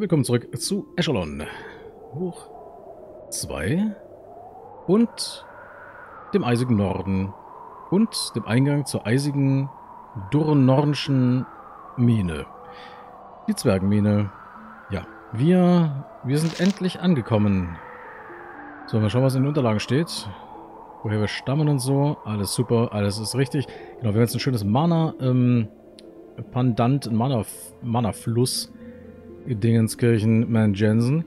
Willkommen zurück zu Echelon. Hoch 2 und dem eisigen Norden und dem Eingang zur eisigen Durnornschen Mine. Die Zwergenmine. Ja, wir, wir sind endlich angekommen. So, mal schauen, was in den Unterlagen steht. Woher wir stammen und so. Alles super, alles ist richtig. Genau, wir haben jetzt ein schönes Mana, ähm, Pandant, Mana-Fluss. Mana Dingenskirchen, Man Jensen.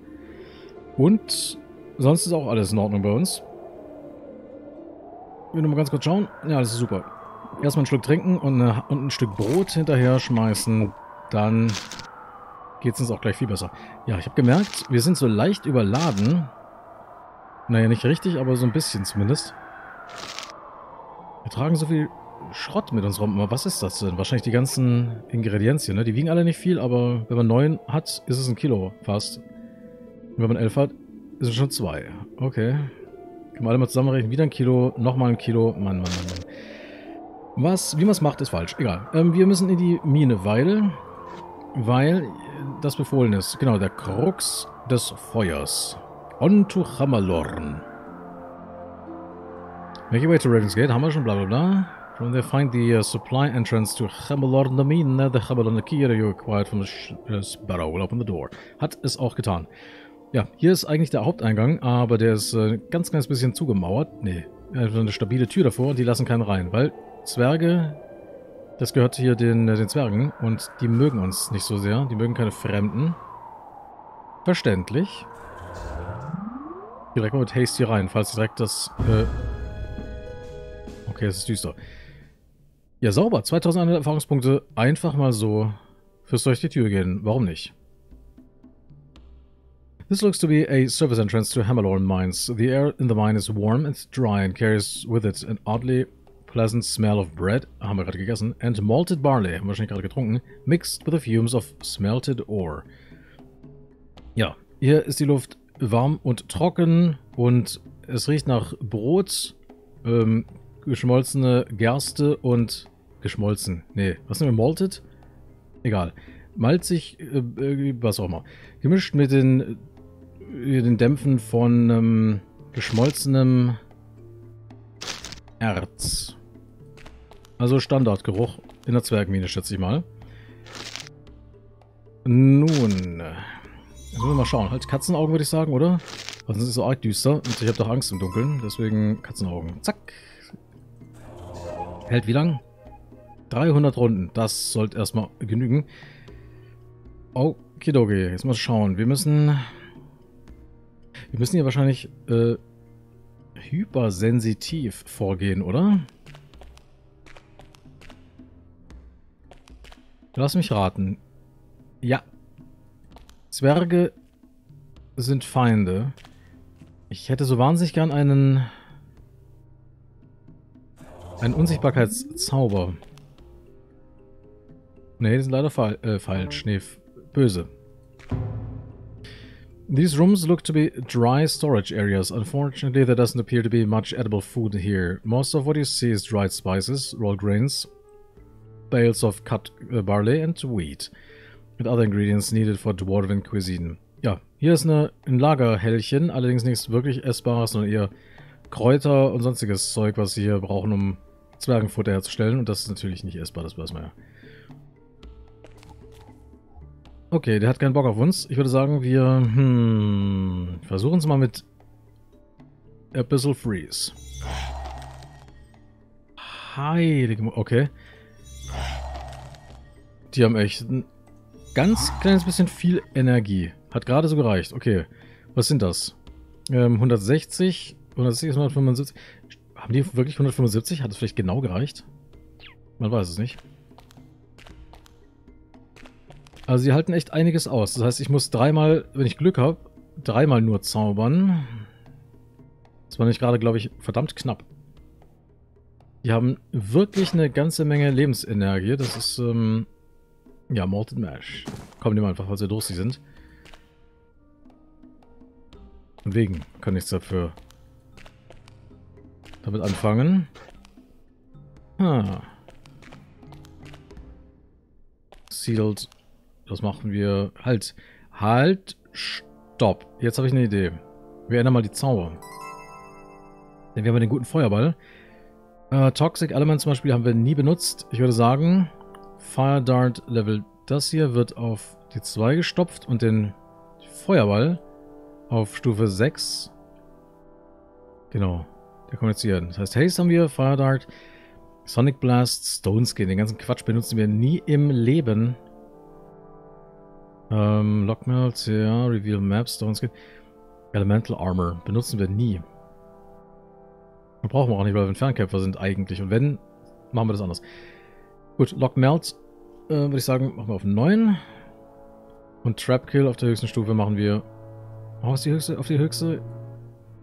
Und sonst ist auch alles in Ordnung bei uns. Ich will nur mal ganz kurz schauen. Ja, das ist super. Erstmal einen Schluck trinken und, eine, und ein Stück Brot hinterher schmeißen. Dann geht es uns auch gleich viel besser. Ja, ich habe gemerkt, wir sind so leicht überladen. Naja, nicht richtig, aber so ein bisschen zumindest. Wir tragen so viel Schrott mit uns rum. Was ist das denn? Wahrscheinlich die ganzen Ingredienzien, ne? Die wiegen alle nicht viel, aber wenn man neun hat, ist es ein Kilo fast. Und wenn man elf hat, ist es schon zwei. Okay. Können wir alle mal zusammenrechnen. Wieder ein Kilo, nochmal ein Kilo. Mann, Mann, Mann, Mann. Was, wie man es macht, ist falsch. Egal. Ähm, wir müssen in die Mine, weil... Weil das befohlen ist. Genau, der Krux des Feuers. Onto Chamalorn. Make your way to Raven's Gate. Haben wir schon, bla bla bla. From there find the uh, supply entrance to Chamalornamin. The Chamalornakira you acquired from the uh, Sparrow will open the door. Hat es auch getan. Ja, hier ist eigentlich der Haupteingang, aber der ist äh, ganz, ganz bisschen zugemauert. Nee, eine stabile Tür davor und die lassen keinen rein, weil Zwerge, das gehört hier den, äh, den Zwergen und die mögen uns nicht so sehr. Die mögen keine Fremden. Verständlich. Direkt mal mit Haste hier rein, falls direkt das... Äh okay, es ist düster. Ja, sauber. 2100 Erfahrungspunkte. Einfach mal so fürs durch die Tür gehen. Warum nicht? This looks to be a surface entrance to Hammerlorn mines. The air in the mine is warm and dry and carries with it an oddly pleasant smell of bread, haben wir gerade gegessen, and malted barley, haben wir wahrscheinlich gerade getrunken, mixed with the fumes of smelted ore. Ja, hier ist die Luft warm und trocken und es riecht nach Brot, ähm, geschmolzene Gerste und geschmolzen. Nee, was nehmen wir? Malted? Egal. Malzig, äh, was auch immer. Gemischt mit den den Dämpfen von ähm, geschmolzenem Erz. Also Standardgeruch in der Zwergmine, schätze ich mal. Nun, müssen wir mal schauen. Halt Katzenaugen, würde ich sagen, oder? Sonst ist so arg düster und ich habe doch Angst im Dunkeln, deswegen Katzenaugen. Zack. Hält wie lang? 300 Runden. Das sollte erstmal genügen. Okidoki, jetzt mal schauen. Wir müssen wir müssen hier wahrscheinlich äh, hypersensitiv vorgehen, oder? Lass mich raten. Ja. Zwerge sind Feinde. Ich hätte so wahnsinnig gern einen... Einen Unsichtbarkeitszauber. Nee, die sind leider fa äh, falsch. Nee, böse. These rooms look to be dry storage areas. Unfortunately, there doesn't appear to be much edible food here. Most of what you see is dried spices, raw grains, bales of cut uh, barley and wheat, and other ingredients needed for dwarven cuisine. Ja, hier ist eine, ein Lagerhellchen, allerdings nichts wirklich Essbares, sondern eher Kräuter und sonstiges Zeug, was sie hier brauchen, um Zwergenfutter herzustellen. Und das ist natürlich nicht essbar, das weiß man ja. Okay, der hat keinen Bock auf uns. Ich würde sagen, wir hm, versuchen es mal mit Abyssal Freeze. Heilige... Okay. Die haben echt ein ganz kleines bisschen viel Energie. Hat gerade so gereicht. Okay. Was sind das? Ähm, 160, 160 ist 175. Haben die wirklich 175? Hat es vielleicht genau gereicht? Man weiß es nicht. Also sie halten echt einiges aus. Das heißt, ich muss dreimal, wenn ich Glück habe, dreimal nur zaubern. Das war nicht gerade, glaube ich, verdammt knapp. Die haben wirklich eine ganze Menge Lebensenergie. Das ist, ähm, ja, Morted Mash. Kommen die mal einfach, weil sie durstig sind. Und wegen kann nichts dafür damit anfangen. Ah. Sealed das machen wir halt. Halt, stopp. Jetzt habe ich eine Idee. Wir ändern mal die Zauber. Denn wir haben den guten Feuerball. Äh, Toxic Element zum Beispiel haben wir nie benutzt. Ich würde sagen, Fire Dart Level das hier wird auf die 2 gestopft und den Feuerball auf Stufe 6. Genau, der kommt jetzt hier. Das heißt, Haste haben wir, Fire Dart, Sonic Blast, Stone Skin. Den ganzen Quatsch benutzen wir nie im Leben. Ähm, Lockmelt, ja, Reveal Map, Stone Skin. Elemental Armor benutzen wir nie. Und brauchen wir auch nicht, weil wir ein Fernkämpfer sind eigentlich. Und wenn, machen wir das anders. Gut, Lock Melt äh, würde ich sagen, machen wir auf 9. Und Trap Kill auf der höchsten Stufe machen wir. Oh, ist die höchste, auf die höchste?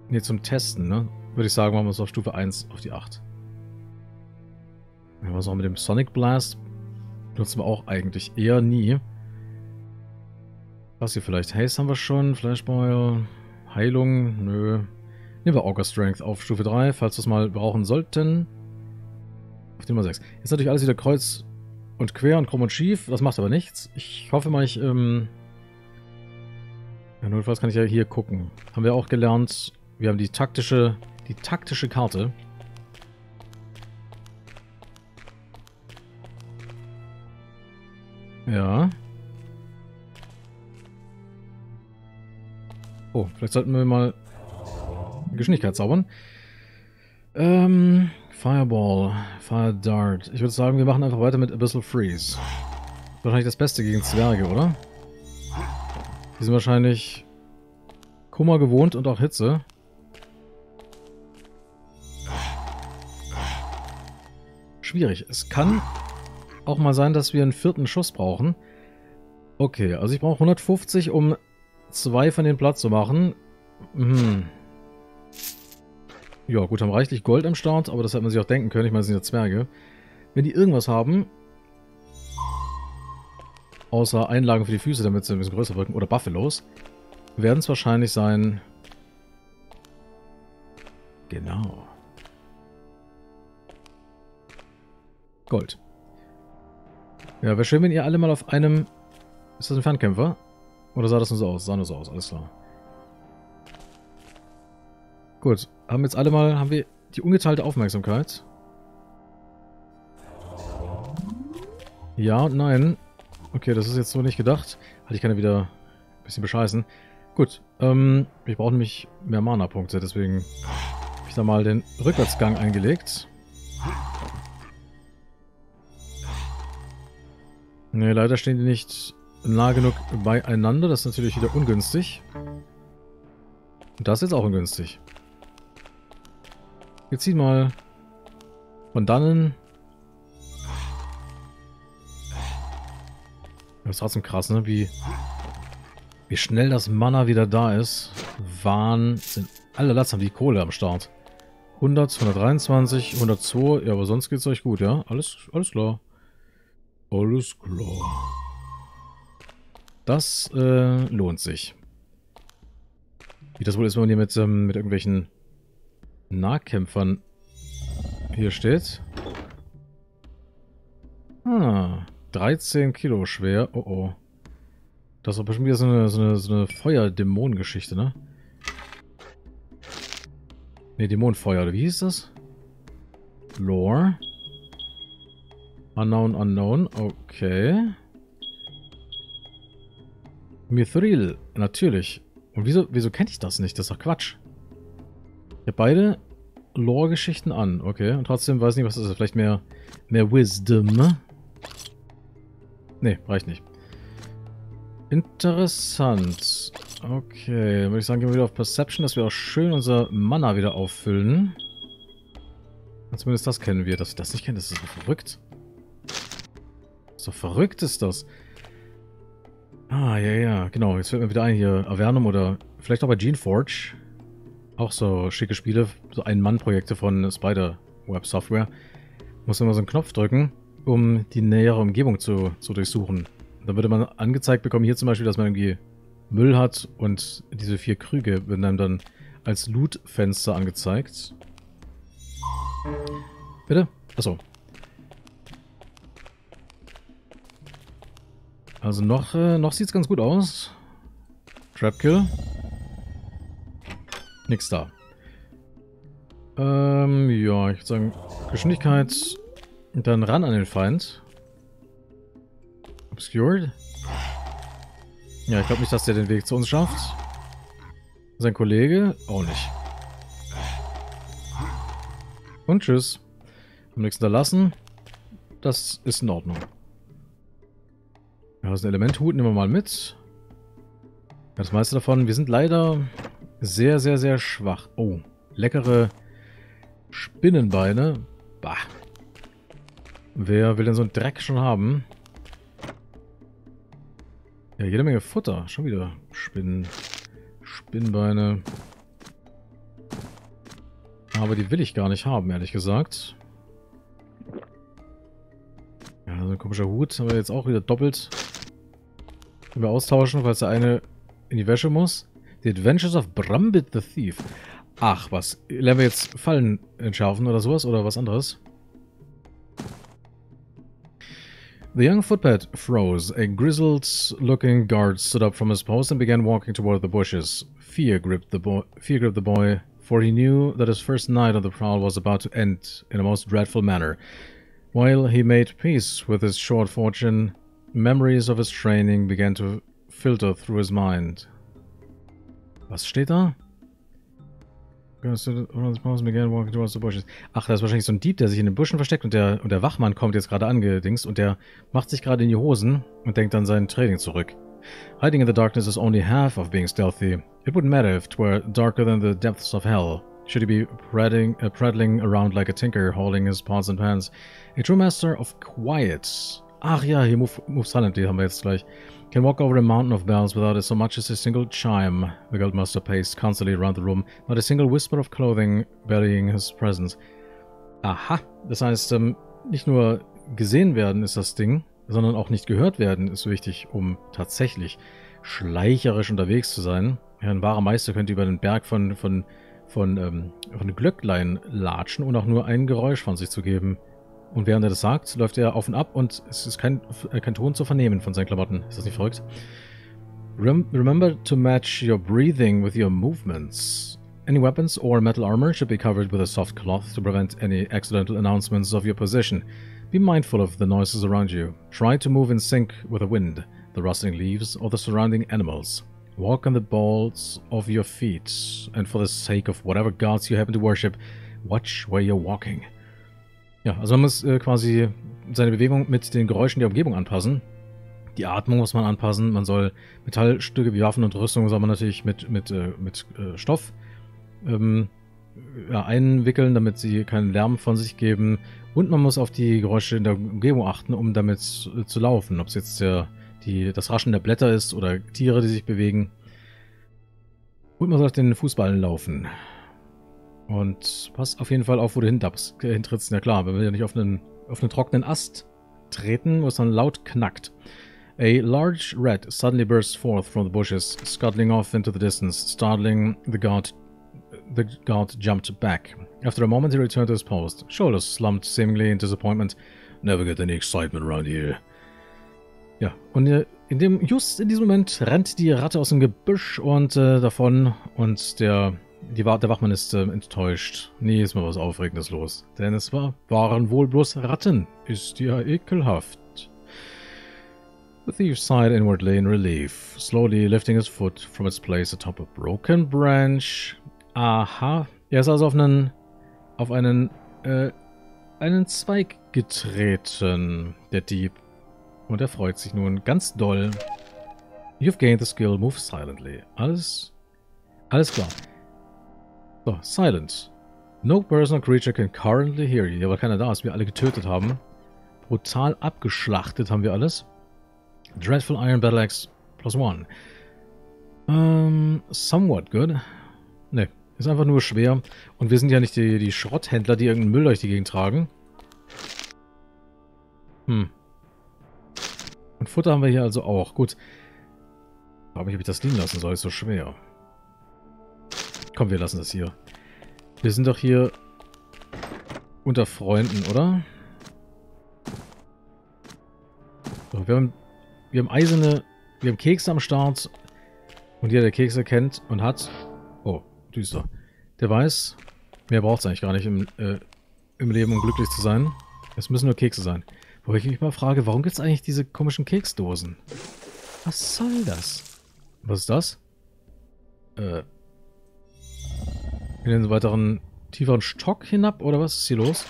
Ne, zum Testen, ne? Würde ich sagen, machen wir es auf Stufe 1 auf die 8. Ja, was auch mit dem Sonic Blast benutzen wir auch eigentlich eher nie. Was hier vielleicht? Haze haben wir schon, Flashboil, Heilung, nö. Nehmen wir Auger Strength auf Stufe 3, falls wir es mal brauchen sollten. Auf Nummer 6. Jetzt natürlich alles wieder kreuz und quer und krumm und schief. Das macht aber nichts. Ich hoffe mal, ich... Ähm ja, notfalls kann ich ja hier gucken. Haben wir auch gelernt. Wir haben die taktische, die taktische Karte. Ja. Oh, vielleicht sollten wir mal Geschwindigkeit zaubern. Ähm, Fireball, Fire Dart. Ich würde sagen, wir machen einfach weiter mit Abyssal Freeze. Wahrscheinlich das Beste gegen Zwerge, oder? Die sind wahrscheinlich Kummer gewohnt und auch Hitze. Schwierig. Es kann auch mal sein, dass wir einen vierten Schuss brauchen. Okay, also ich brauche 150, um zwei von den Platz zu machen. Hm. Ja, gut, haben reichlich Gold am Start, aber das hätte man sich auch denken können. Ich meine, es sind ja Zwerge. Wenn die irgendwas haben, außer Einlagen für die Füße, damit sie ein bisschen größer wirken, oder Buffalos, werden es wahrscheinlich sein... Genau. Gold. Ja, wäre schön, wenn ihr alle mal auf einem... Ist das ein Fernkämpfer? Oder sah das nur so aus? Sah nur so aus, alles klar. Gut, haben jetzt alle mal, haben wir die ungeteilte Aufmerksamkeit. Ja und nein. Okay, das ist jetzt so nicht gedacht. Hatte ich ja wieder ein bisschen bescheißen. Gut, ähm, ich brauche nämlich mehr Mana-Punkte, deswegen habe ich da mal den Rückwärtsgang eingelegt. Ne, leider stehen die nicht nah genug beieinander. Das ist natürlich wieder ungünstig. Und das ist jetzt auch ungünstig. Wir ziehen mal von dannen. Das ist trotzdem krass, ne? Wie, wie schnell das Mana wieder da ist. Wahnsinn. Alle Latz haben die Kohle am Start. 100, 123, 102. Ja, aber sonst geht's euch gut, ja? Alles, alles klar. Alles klar. Das äh, lohnt sich. Wie das wohl ist, wenn man hier mit, ähm, mit irgendwelchen Nahkämpfern hier steht. Ah, 13 Kilo schwer. Oh oh. Das aber bestimmt wieder so eine, so eine, so eine Feuer-Dämonen-Geschichte, ne? Ne, Dämonenfeuer, oder wie hieß das? Lore. Unknown, unknown, okay. Mithril, natürlich. Und wieso, wieso kenne ich das nicht? Das ist doch Quatsch. Ich habe beide Lore-Geschichten an, okay. Und trotzdem weiß ich nicht, was das ist. Vielleicht mehr, mehr Wisdom. Ne, reicht nicht. Interessant. Okay, dann würde ich sagen, gehen wir wieder auf Perception, dass wir auch schön unser Mana wieder auffüllen. zumindest das kennen wir. Dass wir das nicht kennen, das ist so verrückt. So verrückt ist das. Ah, ja, ja, genau. Jetzt fällt mir wieder ein hier. Avernum oder vielleicht auch bei Geneforge. Auch so schicke Spiele, so Ein-Mann-Projekte von Spider Web Software. Muss immer so einen Knopf drücken, um die nähere Umgebung zu, zu durchsuchen. Dann würde man angezeigt bekommen, hier zum Beispiel, dass man irgendwie Müll hat und diese vier Krüge werden einem dann als Loot-Fenster angezeigt. Bitte? Achso. Also noch, äh, noch sieht es ganz gut aus. Trapkill. Nix da. Ähm, ja, ich würde sagen, Geschwindigkeit und dann ran an den Feind. Obscured. Ja, ich glaube nicht, dass der den Weg zu uns schafft. Sein Kollege auch nicht. Und tschüss. Haben nichts hinterlassen. Das ist in Ordnung. Ja, das ist ein Elementhut, nehmen wir mal mit. Das meiste davon. Wir sind leider sehr, sehr, sehr schwach. Oh, leckere Spinnenbeine. Bah. Wer will denn so einen Dreck schon haben? Ja, jede Menge Futter. Schon wieder Spinnen. Spinnbeine. Aber die will ich gar nicht haben, ehrlich gesagt. Ja, so ein komischer Hut haben wir jetzt auch wieder doppelt. Können wir austauschen, falls der eine in die Wäsche muss. The Adventures of Brambit the Thief. Ach, was? Lernen wir jetzt Fallen entschärfen oder sowas? Oder was anderes? The young footpad froze. A grizzled-looking guard stood up from his post and began walking toward the bushes. Fear gripped the boy, fear gripped the boy, for he knew that his first night on the prowl was about to end in a most dreadful manner. While he made peace with his short fortune, memories of his training began to filter through his mind. Was steht da? Ach, das ist wahrscheinlich so ein Dieb, der sich in den Buschen versteckt und der, und der Wachmann kommt jetzt gerade angedingst und der macht sich gerade in die Hosen und denkt an sein Training zurück. Hiding in the darkness is only half of being stealthy. It wouldn't matter if it were darker than the depths of hell. Should he be prattling, uh, prattling around like a tinker, holding his pots and pans? A true master of quiet. Ach ja, hier Move, move Silently haben wir jetzt gleich. Can walk over a mountain of bells without so much as a single chime. The Guildmaster paced constantly around the room, not a single whisper of clothing burying his presence. Aha, das heißt, ähm, nicht nur gesehen werden ist das Ding, sondern auch nicht gehört werden ist wichtig, um tatsächlich schleicherisch unterwegs zu sein. Ein wahrer Meister könnte über den Berg von, von, von, ähm, von Glöcklein latschen und auch nur ein Geräusch von sich zu geben. Und während er das sagt, läuft er auf und ab und es ist kein, äh, kein Ton zu vernehmen von seinen Klamotten. Ist das nicht verrückt? Rem remember to match your breathing with your movements. Any weapons or metal armor should be covered with a soft cloth to prevent any accidental announcements of your position. Be mindful of the noises around you. Try to move in sync with the wind, the rustling leaves, or the surrounding animals. Walk on the balls of your feet, and for the sake of whatever gods you happen to worship, watch where you're walking. Ja, also man muss äh, quasi seine Bewegung mit den Geräuschen der Umgebung anpassen. Die Atmung muss man anpassen. Man soll Metallstücke wie Waffen und Rüstung soll man natürlich mit, mit, äh, mit äh, Stoff ähm, ja, einwickeln, damit sie keinen Lärm von sich geben. Und man muss auf die Geräusche in der Umgebung achten, um damit zu, zu laufen. Ob es jetzt der, die, das Raschen der Blätter ist oder Tiere, die sich bewegen. Und man soll auf den Fußballen laufen. Und pass auf jeden Fall auf, wo du hintrittst. Äh, ja klar, wenn wir ja nicht auf einen, auf einen trockenen Ast treten, wo es dann laut knackt. A large rat suddenly burst forth from the bushes, scuttling off into the distance, startling the guard. The guard jumped back. After a moment, he returned to his post, shoulders slumped seemingly in disappointment. Never get any excitement around here. Ja, und in dem, just in diesem Moment rennt die Ratte aus dem Gebüsch und äh, davon und der die, der Wachmann ist äh, enttäuscht. Nie ist mal was Aufregendes los. Denn es war, waren wohl bloß Ratten. Ist ja ekelhaft. The thief sighed inwardly in relief, slowly lifting his foot from its place atop a broken branch. Aha. Er ist also auf einen, auf einen, äh, einen Zweig getreten, der Dieb. Und er freut sich nun ganz doll. You've gained the skill, move silently. Alles, alles klar. So, Silence. No person or creature can currently hear you. Ja, weil keiner da ist. Wir alle getötet haben. Brutal abgeschlachtet haben wir alles. Dreadful Iron Battle Axe plus one. Um, somewhat good. Ne, ist einfach nur schwer. Und wir sind ja nicht die, die Schrotthändler, die irgendeinen Müll durch die Gegend tragen. Hm. Und Futter haben wir hier also auch. Gut. Aber mich, ob ich das liegen lassen soll, ist so schwer. Komm, wir lassen das hier. Wir sind doch hier unter Freunden, oder? So, wir, haben, wir haben eiserne... Wir haben Kekse am Start. Und jeder, der Kekse kennt und hat... Oh, düster. Der weiß, mehr braucht es eigentlich gar nicht im, äh, im Leben, um glücklich zu sein. Es müssen nur Kekse sein. Wo ich mich mal frage, warum gibt es eigentlich diese komischen Keksdosen? Was soll das? Was ist das? Äh. In den weiteren tieferen Stock hinab oder was ist hier los?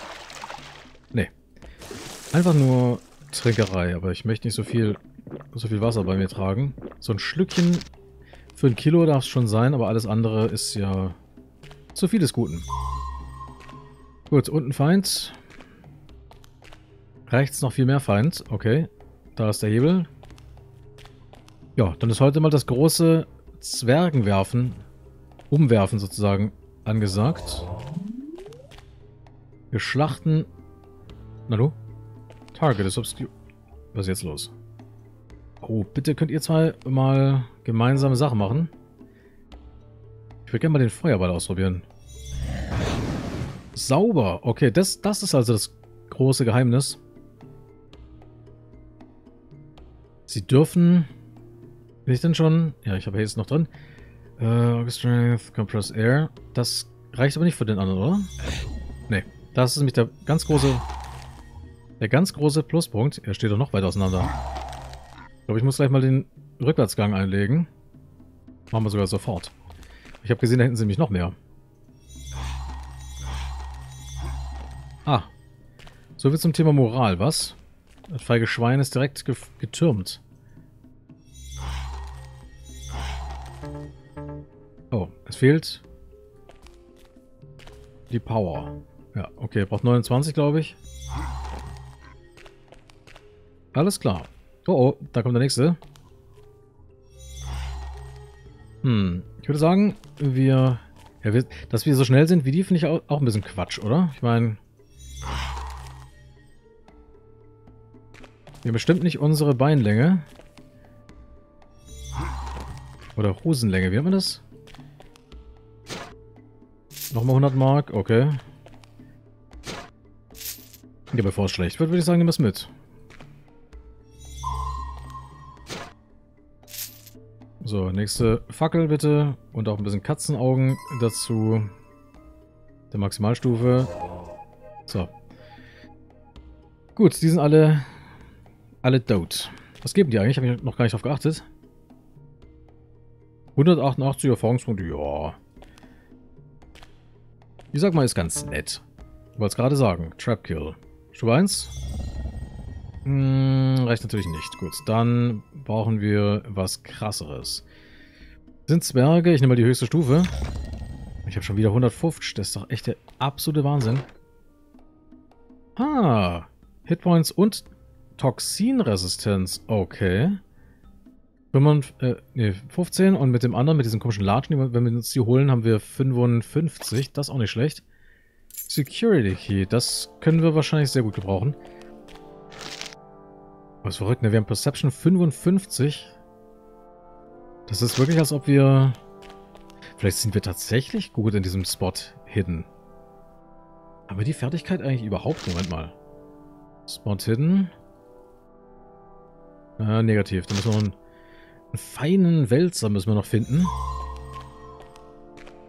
Nee. Einfach nur Trinkerei, aber ich möchte nicht so viel, so viel Wasser bei mir tragen. So ein Schlückchen für ein Kilo darf es schon sein, aber alles andere ist ja zu viel des Guten. Gut, unten Feind. Rechts noch viel mehr Feind. Okay, da ist der Hebel. Ja, dann ist heute mal das große Zwergenwerfen, umwerfen sozusagen, angesagt. Wir schlachten... Na du? Target ist obscure. Was ist jetzt los? Oh, bitte könnt ihr zwei mal gemeinsame Sachen machen. Ich würde gerne mal den Feuerball ausprobieren. Sauber. Okay, das, das ist also das große Geheimnis. Sie dürfen... Bin ich denn schon? Ja, ich habe jetzt noch drin. Uh, Strength, Compress Air. Das reicht aber nicht für den anderen, oder? Nee. Das ist nämlich der ganz große der ganz große Pluspunkt, er steht doch noch weiter auseinander. Ich glaube, ich muss gleich mal den Rückwärtsgang einlegen. Machen wir sogar sofort. Ich habe gesehen, da hinten sind nämlich noch mehr. Ah. So viel zum Thema Moral, was? Das feige Schwein ist direkt ge getürmt. Oh, es fehlt die Power. Ja, okay, braucht 29, glaube ich. Alles klar. Oh, oh, da kommt der nächste. Hm, ich würde sagen, wir... Ja, wir dass wir so schnell sind wie die, finde ich auch, auch ein bisschen Quatsch, oder? Ich meine... Wir haben bestimmt nicht unsere Beinlänge. Oder Hosenlänge, wie haben wir das? Nochmal 100 Mark, okay. Ja, bevor es schlecht wird, würde ich sagen, nehmen wir es mit. So, nächste Fackel bitte. Und auch ein bisschen Katzenaugen dazu. Der Maximalstufe. So. Gut, die sind alle, alle tot. Was geben die eigentlich? Habe ich noch gar nicht drauf geachtet. 188 Erfahrungspunkte, ja. Ich sag mal, ist ganz nett. Ich wollte es gerade sagen. Trapkill. Stufe 1. Hm, reicht natürlich nicht. Gut, dann brauchen wir was krasseres. Sind Zwerge, ich nehme mal die höchste Stufe. Ich habe schon wieder 150, das ist doch echt der absolute Wahnsinn. Ah, Hitpoints und Toxinresistenz, okay. 5, äh, 15 und mit dem anderen, mit diesem komischen Latschen, wenn wir uns die holen, haben wir 55, das ist auch nicht schlecht. Security Key, das können wir wahrscheinlich sehr gut gebrauchen. Was verrückt, ne? Wir haben Perception 55. Das ist wirklich, als ob wir... Vielleicht sind wir tatsächlich gut in diesem Spot hidden. Aber die Fertigkeit eigentlich überhaupt? Moment mal. Spot hidden. Äh, negativ. Da müssen wir noch feinen Wälzer müssen wir noch finden.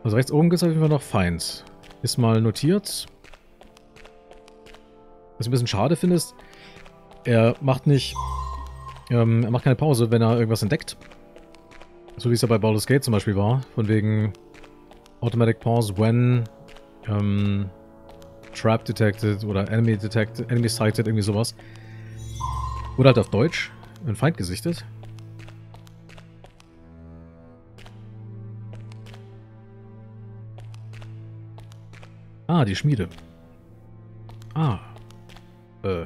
Also rechts oben gibt es auf jeden Fall noch Feind. Ist mal notiert. Was ich ein bisschen schade finde, ist, er macht nicht... Ähm, er macht keine Pause, wenn er irgendwas entdeckt. So wie es ja bei Baldur's Gate zum Beispiel war. Von wegen Automatic Pause when ähm, Trap detected oder Enemy detected, Enemy sighted, irgendwie sowas. Oder halt auf Deutsch, ein Feind gesichtet. Ah, die Schmiede. Ah. Äh.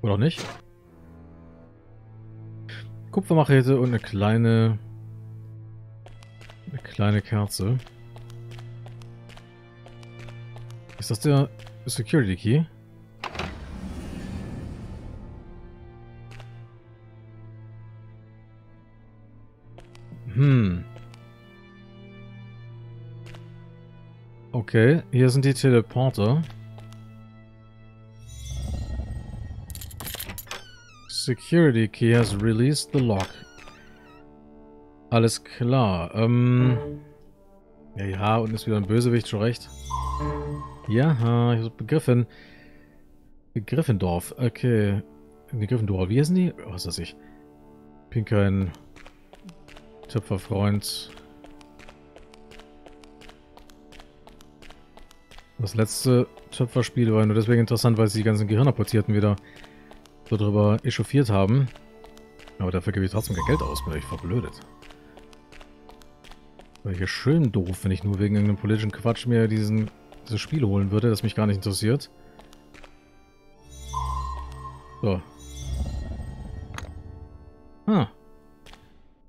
Oder auch nicht? Kupfermachete und eine kleine... Eine kleine Kerze. Ist das der Security Key? Hm. Okay, hier sind die Teleporter. Security key has released the lock. Alles klar. Ähm. Ja, ja, und ist wieder ein Bösewicht, schon recht. Ja, ich hab's begriffen. Griffendorf, okay. Die Gryffindor, wie heißen die? Was weiß ich. Bin kein Töpferfreund. Das letzte Töpferspiel war nur deswegen interessant, weil sie die ganzen Gehirnapportierten wieder so drüber echauffiert haben. Aber dafür gebe ich trotzdem kein Geld aus, bin ich verblödet. Wäre hier schön doof, wenn ich nur wegen irgendeinem politischen Quatsch mir diesen, dieses Spiel holen würde, das mich gar nicht interessiert. So. Ah.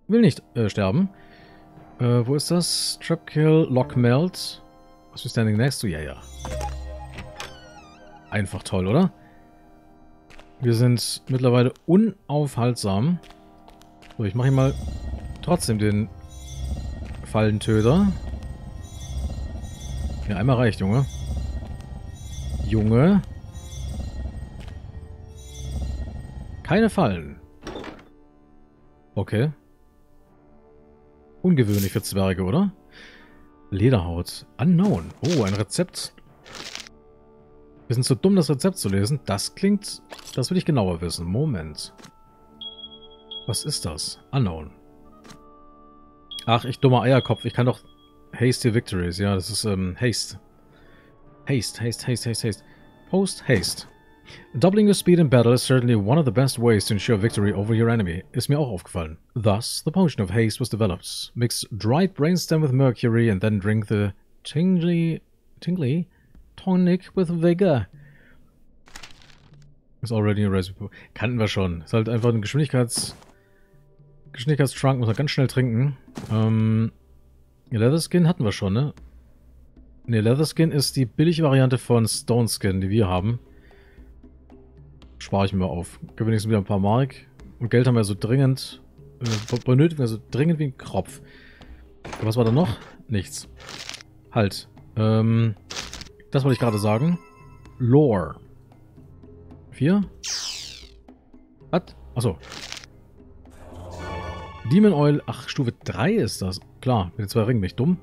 Will nicht äh, sterben. Äh, wo ist das? Trapkill, Lock Melt. Was ist standing next to? Ja, ja. Einfach toll, oder? Wir sind mittlerweile unaufhaltsam. So, ich mache hier mal trotzdem den Fallentöter. Ja, einmal reicht, Junge. Junge. Keine Fallen. Okay. Ungewöhnlich für Zwerge, oder? Lederhaut. Unknown. Oh, ein Rezept. Wir sind zu dumm, das Rezept zu lesen. Das klingt... Das will ich genauer wissen. Moment. Was ist das? Unknown. Ach, ich dummer Eierkopf. Ich kann doch... Hasty Victories. Ja, das ist ähm, Haste. Haste, Haste, Haste, Haste, Haste. Post Haste. Doubling your speed in battle is certainly one of the best ways to ensure victory over your enemy, ist mir auch aufgefallen. Thus, the potion of haste was developed. Mix dried brainstem with mercury and then drink the tingly, tingly tonic with vigor. Ist already a recipe. Kannten wir schon. Ist halt einfach ein Geschwindigkeits... Geschwindigkeitstrunk, muss man ganz schnell trinken. Ähm... Leather Skin hatten wir schon, ne? Ne, Leather Skin ist die billige Variante von Stone Skin, die wir haben. Spare ich mir auf. Gib wenigstens wieder ein paar Mark. Und Geld haben wir so dringend. Äh, benötigen wir so dringend wie ein Kropf. Was war da noch? Nichts. Halt. Ähm, das wollte ich gerade sagen. Lore. Vier? Was? Achso. Demon Oil. Ach, Stufe 3 ist das. Klar, mit den zwei Ringen bin ich dumm.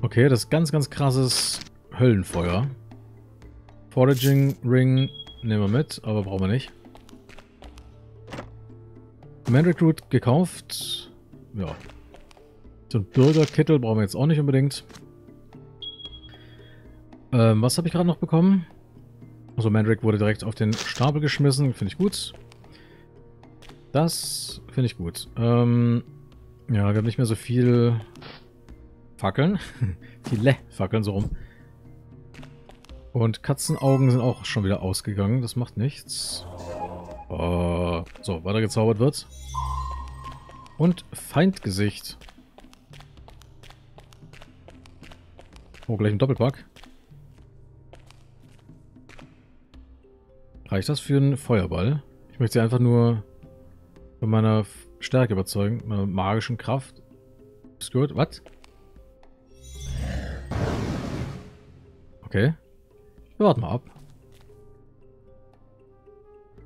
Okay, das ist ganz, ganz krasses Höllenfeuer. Foraging Ring Nehmen wir mit, aber brauchen wir nicht. Mandrake Root gekauft. Ja. So ein Bürgerkittel brauchen wir jetzt auch nicht unbedingt. Ähm, was habe ich gerade noch bekommen? Also Mandrake wurde direkt auf den Stapel geschmissen. Finde ich gut. Das finde ich gut. Ähm, ja, wir haben nicht mehr so viel Fackeln. Viele Fackeln, so rum. Und Katzenaugen sind auch schon wieder ausgegangen. Das macht nichts. Uh, so, weiter gezaubert wird. Und Feindgesicht. Oh, gleich ein Doppelpack. Reicht das für einen Feuerball? Ich möchte sie einfach nur von meiner Stärke überzeugen, meiner magischen Kraft. Ist gut. Was? Okay. Wir warten mal ab.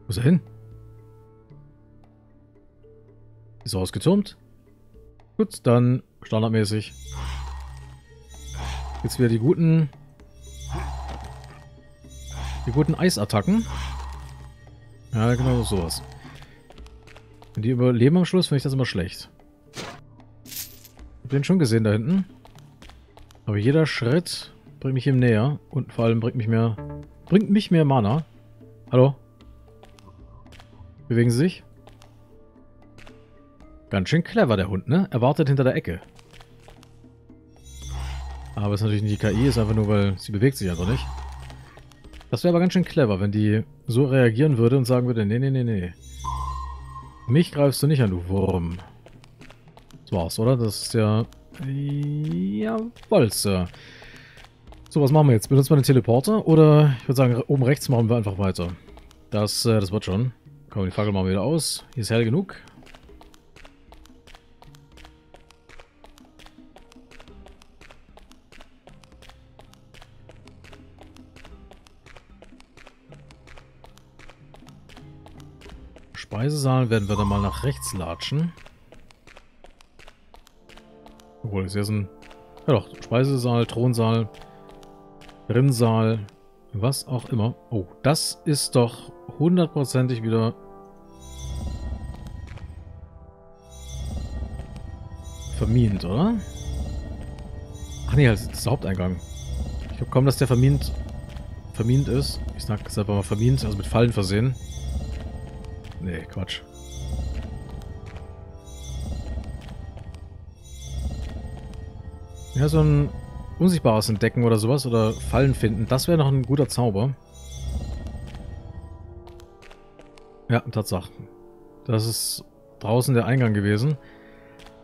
Wo ist er hin? Ist er ausgetürmt? Gut, dann standardmäßig. Jetzt wieder die guten... Die guten Eisattacken. Ja, genau sowas. Wenn die überleben am Schluss, finde ich das immer schlecht. Ich hab den schon gesehen da hinten. Aber jeder Schritt Bringt mich ihm näher. Und vor allem bringt mich mehr... Bringt mich mehr Mana. Hallo? Bewegen Sie sich? Ganz schön clever, der Hund, ne? Er wartet hinter der Ecke. Aber es ist natürlich nicht die KI, ist einfach nur, weil sie bewegt sich einfach nicht. Das wäre aber ganz schön clever, wenn die so reagieren würde und sagen würde, nee, nee, nee, nee. Mich greifst du nicht an, du Wurm. Das war's, oder? Das ist ja... Jawohl, Sir. So, was machen wir jetzt? Benutzen wir den Teleporter? Oder, ich würde sagen, oben rechts machen wir einfach weiter. Das, äh, das wird schon. Komm, die Fackel machen wir wieder aus. Hier ist hell genug. Speisesaal werden wir dann mal nach rechts latschen. Obwohl, ist so ein... Ja doch, Speisesaal, Thronsaal, Rinnssaal, was auch immer. Oh, das ist doch hundertprozentig wieder... Vermint, oder? Ach nee, das ist der Haupteingang. Ich glaube kaum, dass der vermint, vermint ist. Ich sag es einfach mal vermint, also mit Fallen versehen. Nee, Quatsch. Ja, so ein Unsichtbares entdecken oder sowas oder Fallen finden, das wäre noch ein guter Zauber. Ja, Tatsache. Das ist draußen der Eingang gewesen,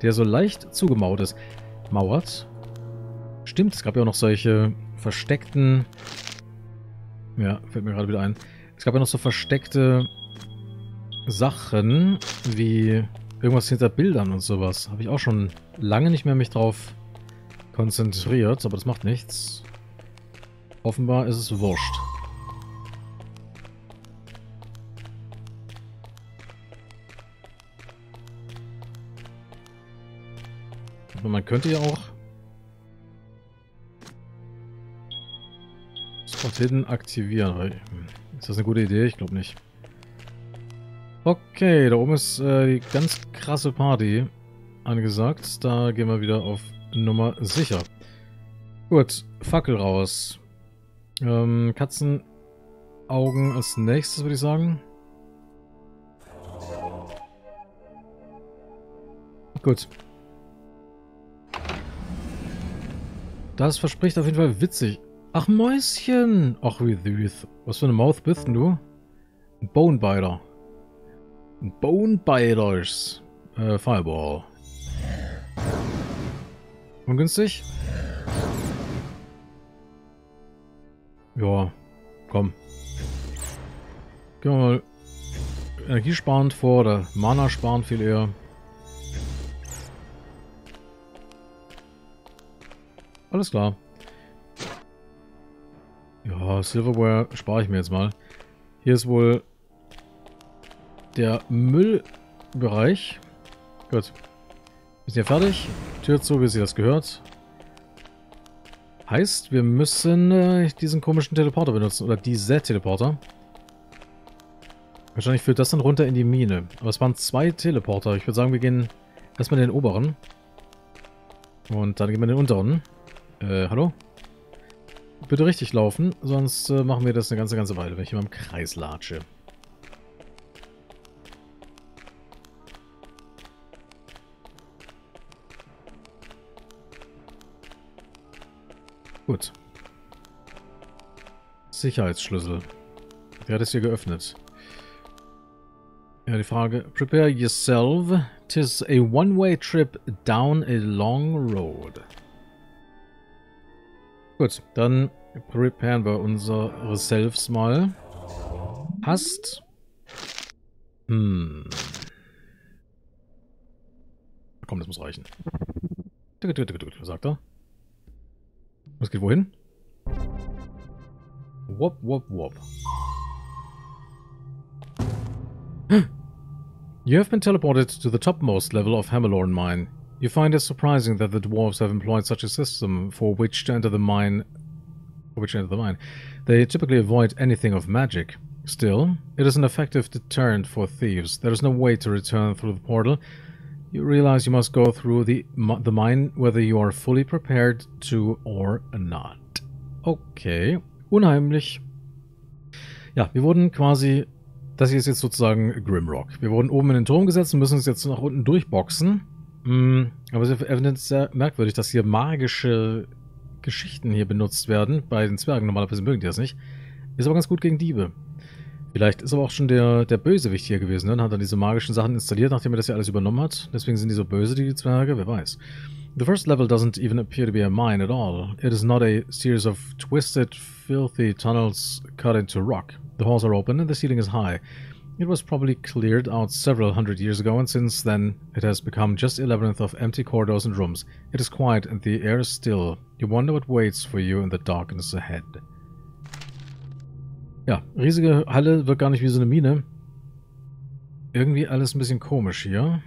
der so leicht zugemauert ist. Mauert? Stimmt, es gab ja auch noch solche versteckten... Ja, fällt mir gerade wieder ein. Es gab ja noch so versteckte Sachen wie irgendwas hinter Bildern und sowas. Habe ich auch schon lange nicht mehr mich drauf konzentriert, aber das macht nichts. Offenbar ist es wurscht. Aber man könnte ja auch Spot Hidden aktivieren. Ist das eine gute Idee? Ich glaube nicht. Okay, da oben ist äh, die ganz krasse Party angesagt. Da gehen wir wieder auf Nummer sicher. Gut, Fackel raus. Ähm, Katzenaugen als nächstes, würde ich sagen. Gut. Das verspricht auf jeden Fall witzig. Ach, Mäuschen! Ach, wie süß. Was für eine Mouth bist denn du? Ein Bonebiter. Bonebiters. Äh, Fireball. Ungünstig? Ja, komm. Gehen wir mal energiesparend vor oder Mana sparen viel eher. Alles klar. Ja, Silverware spare ich mir jetzt mal. Hier ist wohl der Müllbereich. Gut. Wir sind ja fertig. Tür zu, wie sie das gehört. Heißt, wir müssen äh, diesen komischen Teleporter benutzen. Oder diese Teleporter. Wahrscheinlich führt das dann runter in die Mine. Aber es waren zwei Teleporter. Ich würde sagen, wir gehen erstmal in den oberen. Und dann gehen wir in den unteren. Äh, hallo? Bitte richtig laufen, sonst äh, machen wir das eine ganze, ganze Weile, wenn ich immer im Kreis latsche. Gut. Sicherheitsschlüssel. Wer hat es hier geöffnet? Ja, die Frage. Prepare yourself. Tis a one-way trip down a long road. Gut, dann preparen wir unsere Selves mal. Hast. Hm. Komm, das muss reichen. Sagt er. Was geht wohin? Wop, wop, wop. You have been teleported to the topmost level of Hammerlorn Mine. You find it surprising that the dwarves have employed such a system for which to enter the mine for which to enter the mine. They typically avoid anything of magic. Still, it is an effective deterrent for thieves. There is no way to return through the portal. You realize you must go through the, the mine whether you are fully prepared to or not. Okay, unheimlich. Ja, wir wurden quasi, das hier ist jetzt sozusagen Grimrock. Wir wurden oben in den Turm gesetzt und müssen uns jetzt nach unten durchboxen. Mm, aber es ist sehr merkwürdig, dass hier magische Geschichten hier benutzt werden. Bei den Zwergen normalerweise mögen die das nicht. Ist aber ganz gut gegen Diebe. Vielleicht ist aber auch schon der, der Bösewicht hier gewesen, ne? Und hat dann diese magischen Sachen installiert, nachdem er das hier alles übernommen hat. Deswegen sind die so böse, die Zwerge, wer weiß. The first level doesn't even appear to be a mine at all. It is not a series of twisted, filthy tunnels cut into rock. The halls are open and the ceiling is high. It was probably cleared out several hundred years ago, and since then it has become just a labyrinth of empty corridors and rooms. It is quiet and the air is still. You wonder what waits for you in the darkness ahead. Ja, riesige Halle wirkt gar nicht wie so eine Mine. Irgendwie alles ein bisschen komisch hier.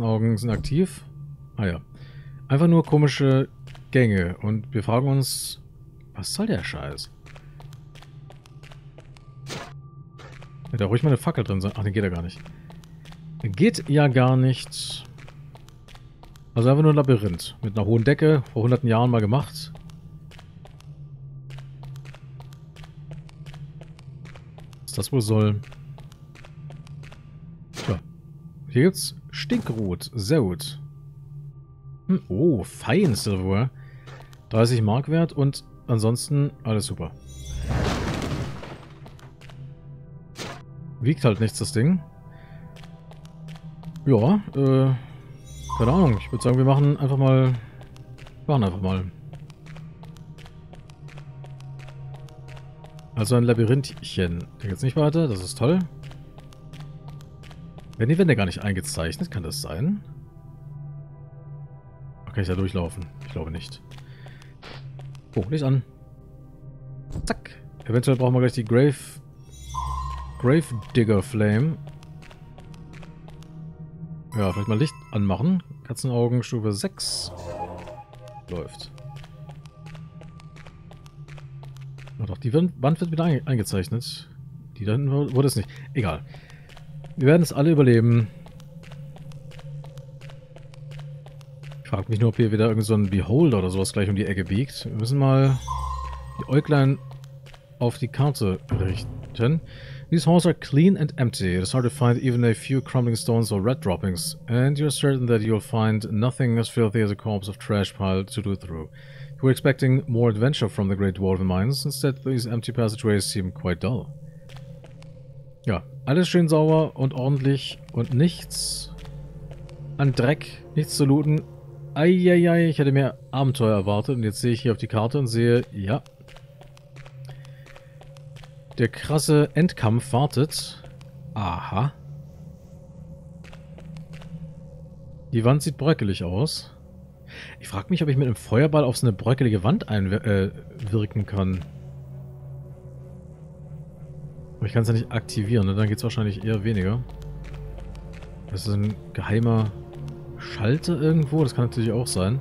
Augen sind aktiv. Ah ja. Einfach nur komische Gänge. Und wir fragen uns, was soll der Scheiß? Hätte da ruhig mal eine Fackel drin sein. Ach, den geht ja gar nicht. Geht ja gar nicht. Also einfach nur ein Labyrinth. Mit einer hohen Decke. Vor hunderten Jahren mal gemacht. Das wohl soll. Tja. Hier gibt's Stinkrot. Sehr gut. Hm, oh, fein Silver. 30 Mark wert und ansonsten alles super. Wiegt halt nichts, das Ding. Ja, äh, keine Ahnung. Ich würde sagen, wir machen einfach mal, machen einfach mal. Also ein Labyrinthchen. Da geht's nicht weiter, das ist toll. Werden die Wände gar nicht eingezeichnet? Kann das sein? Kann ich da durchlaufen? Ich glaube nicht. Oh, Licht an. Zack. Eventuell brauchen wir gleich die Grave... Grave Digger Flame. Ja, vielleicht mal Licht anmachen. Katzenaugen Stufe 6. Läuft. Doch, die Wand wird wieder eingezeichnet. Die da hinten wurde es nicht. Egal. Wir werden es alle überleben. Ich frage mich nur, ob hier wieder irgend so ein Beholder oder sowas gleich um die Ecke biegt. Wir müssen mal die Äuglein auf die Karte richten. These halls are clean and empty. It is hard to find even a few crumbling stones or red droppings, and you're certain that you'll find nothing as filthy as a corpse of trash pile to do through. You were expecting more adventure from the Great Dwarven Mines, instead these empty passageways seem quite dull. Ja, alles schön sauber und ordentlich und nichts an Dreck, nichts zu looten. Eieiei, ich hätte mehr Abenteuer erwartet und jetzt sehe ich hier auf die Karte und sehe, ja, der krasse Endkampf wartet. Aha. Die Wand sieht bröckelig aus. Ich frage mich, ob ich mit einem Feuerball auf so eine bröckelige Wand einwirken äh, kann. Aber ich kann es ja nicht aktivieren, ne? dann geht es wahrscheinlich eher weniger. Das ist ein geheimer Schalter irgendwo, das kann natürlich auch sein.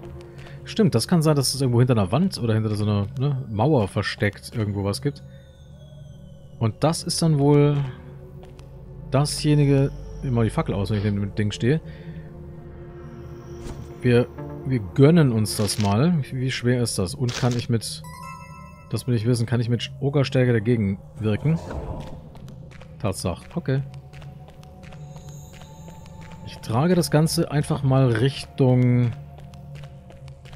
Stimmt, das kann sein, dass es irgendwo hinter einer Wand oder hinter so einer ne, Mauer versteckt irgendwo was gibt. Und das ist dann wohl dasjenige... Immer die Fackel aus, wenn ich in dem Ding stehe. Wir, wir gönnen uns das mal. Wie schwer ist das? Und kann ich mit... Das will ich wissen. Kann ich mit Ogerstärke dagegen wirken? Tatsache. Okay. Ich trage das Ganze einfach mal Richtung...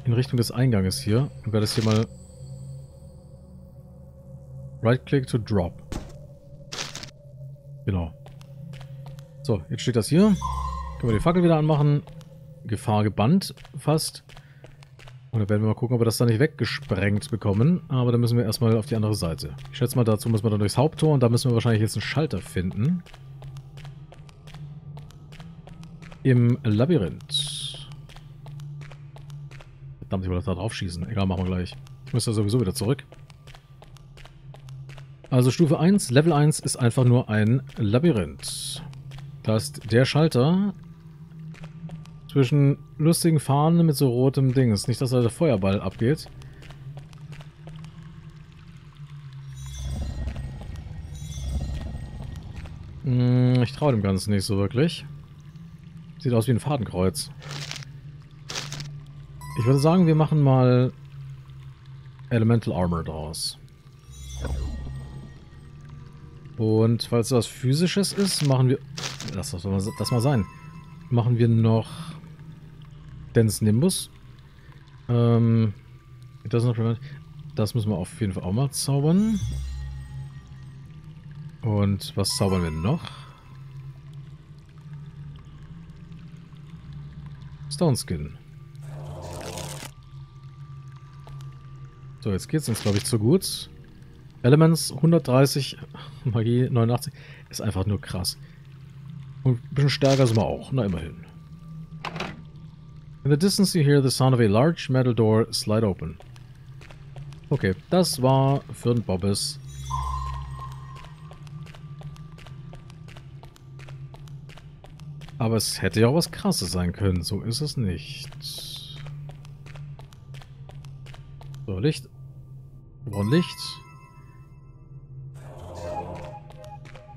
In Richtung des Einganges hier. Und werde das hier mal... Right-Click to Drop. Genau. So, jetzt steht das hier. Können wir die Fackel wieder anmachen. Gefahr gebannt fast. Und dann werden wir mal gucken, ob wir das da nicht weggesprengt bekommen. Aber dann müssen wir erstmal auf die andere Seite. Ich schätze mal, dazu müssen wir dann durchs Haupttor und da müssen wir wahrscheinlich jetzt einen Schalter finden. Im Labyrinth. Verdammt, ich wollte da drauf schießen. Egal, machen wir gleich. Ich muss da sowieso wieder zurück. Also Stufe 1, Level 1 ist einfach nur ein Labyrinth. Da ist der Schalter zwischen lustigen Fahnen mit so rotem Ding. Ist nicht, dass da der Feuerball abgeht. Hm, ich traue dem Ganzen nicht so wirklich. Sieht aus wie ein Fadenkreuz. Ich würde sagen, wir machen mal Elemental Armor draus. Und falls das physisches ist, machen wir... Lass das mal sein. Machen wir noch Dense Nimbus. Ähm, das, das müssen wir auf jeden Fall auch mal zaubern. Und was zaubern wir noch? Stone Skin. So, jetzt geht es uns, glaube ich, zu gut. Elements 130, Magie 89. Ist einfach nur krass. Und ein bisschen stärker sind wir auch. Na, immerhin. In the distance you hear the sound of a large metal door slide open. Okay, das war für den Bobbes. Aber es hätte ja auch was krasses sein können. So ist es nicht. So, Licht. Brauchen Licht.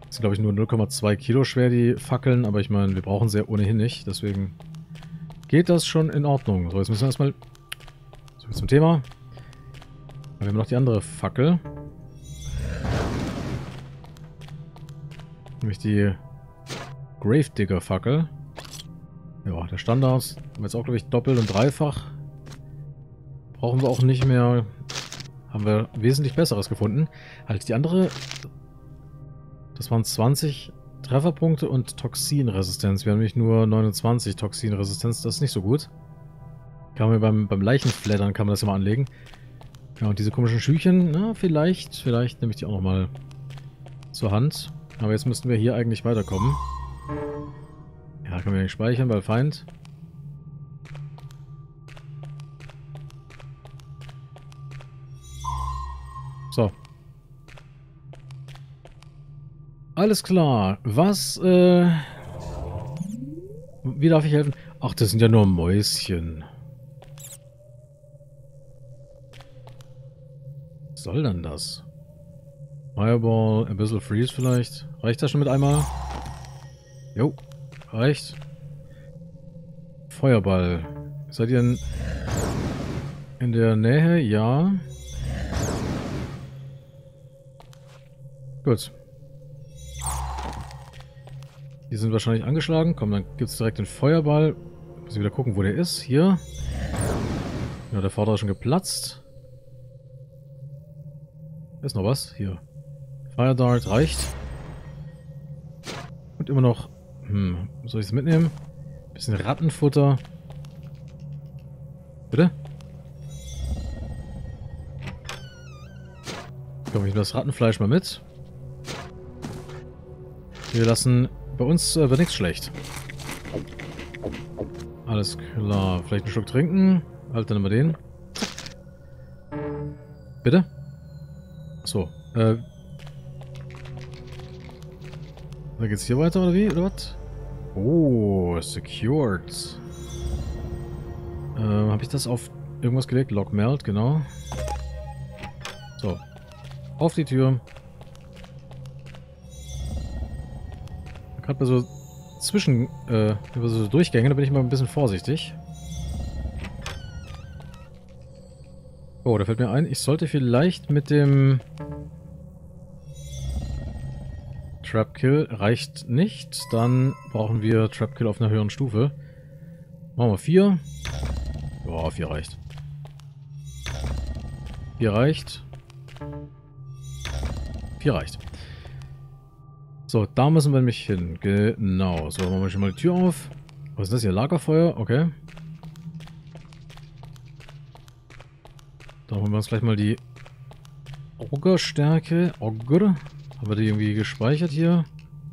Das sind, glaube ich, nur 0,2 Kilo schwer, die Fackeln. Aber ich meine, wir brauchen sie ja ohnehin nicht. Deswegen geht das schon in Ordnung. So, jetzt müssen wir erstmal... So, zum Thema. Wir haben noch die andere Fackel. Nämlich die Gravedigger-Fackel. Ja, der Standard. Haben wir jetzt auch, glaube ich, doppelt und dreifach. Brauchen wir auch nicht mehr. Haben wir wesentlich besseres gefunden. Halt, die andere... Das waren 20 Trefferpunkte und Toxinresistenz. Wir haben nämlich nur 29 Toxinresistenz. Das ist nicht so gut. Kann man beim, beim Leichenflattern kann man das immer anlegen. Ja, und diese komischen Schüchen, na, vielleicht, vielleicht nehme ich die auch nochmal zur Hand. Aber jetzt müssten wir hier eigentlich weiterkommen. Ja, können wir nicht speichern, weil Feind. Alles klar. Was, äh... Wie darf ich helfen? Ach, das sind ja nur Mäuschen. Was soll denn das? Fireball, Abyssal Freeze vielleicht. Reicht das schon mit einmal? Jo, reicht. Feuerball. Seid ihr in, in der Nähe? Ja. Gut. Die sind wahrscheinlich angeschlagen. Komm, dann gibt es direkt den Feuerball. Muss ich wieder gucken, wo der ist. Hier. Ja, der Vorder ist schon geplatzt. Ist noch was? Hier. Fire Dart reicht. Und immer noch... Hm, soll ich es mitnehmen? Bisschen Rattenfutter. Bitte? Komm, ich nehme das Rattenfleisch mal mit. Wir lassen... Bei uns äh, wird nichts schlecht. Alles klar. Vielleicht einen Schluck trinken. Halt, dann immer den. Bitte? So. Äh, dann geht's hier weiter, oder wie? Oder was? Oh, secured. Ähm, habe ich das auf irgendwas gelegt? Lock Melt, genau. So. Auf die Tür. Gerade bei so zwischen, äh, über so Durchgänge, da bin ich mal ein bisschen vorsichtig. Oh, da fällt mir ein, ich sollte vielleicht mit dem Trapkill reicht nicht. Dann brauchen wir Trapkill auf einer höheren Stufe. Machen wir vier. Ja, vier reicht. Vier reicht. Vier reicht. So, da müssen wir nämlich hin. Genau. So, machen wir schon mal die Tür auf. Was ist das hier? Lagerfeuer? Okay. Da holen wir uns gleich mal die Ogre-Stärke. Ogre. Haben wir die irgendwie gespeichert hier?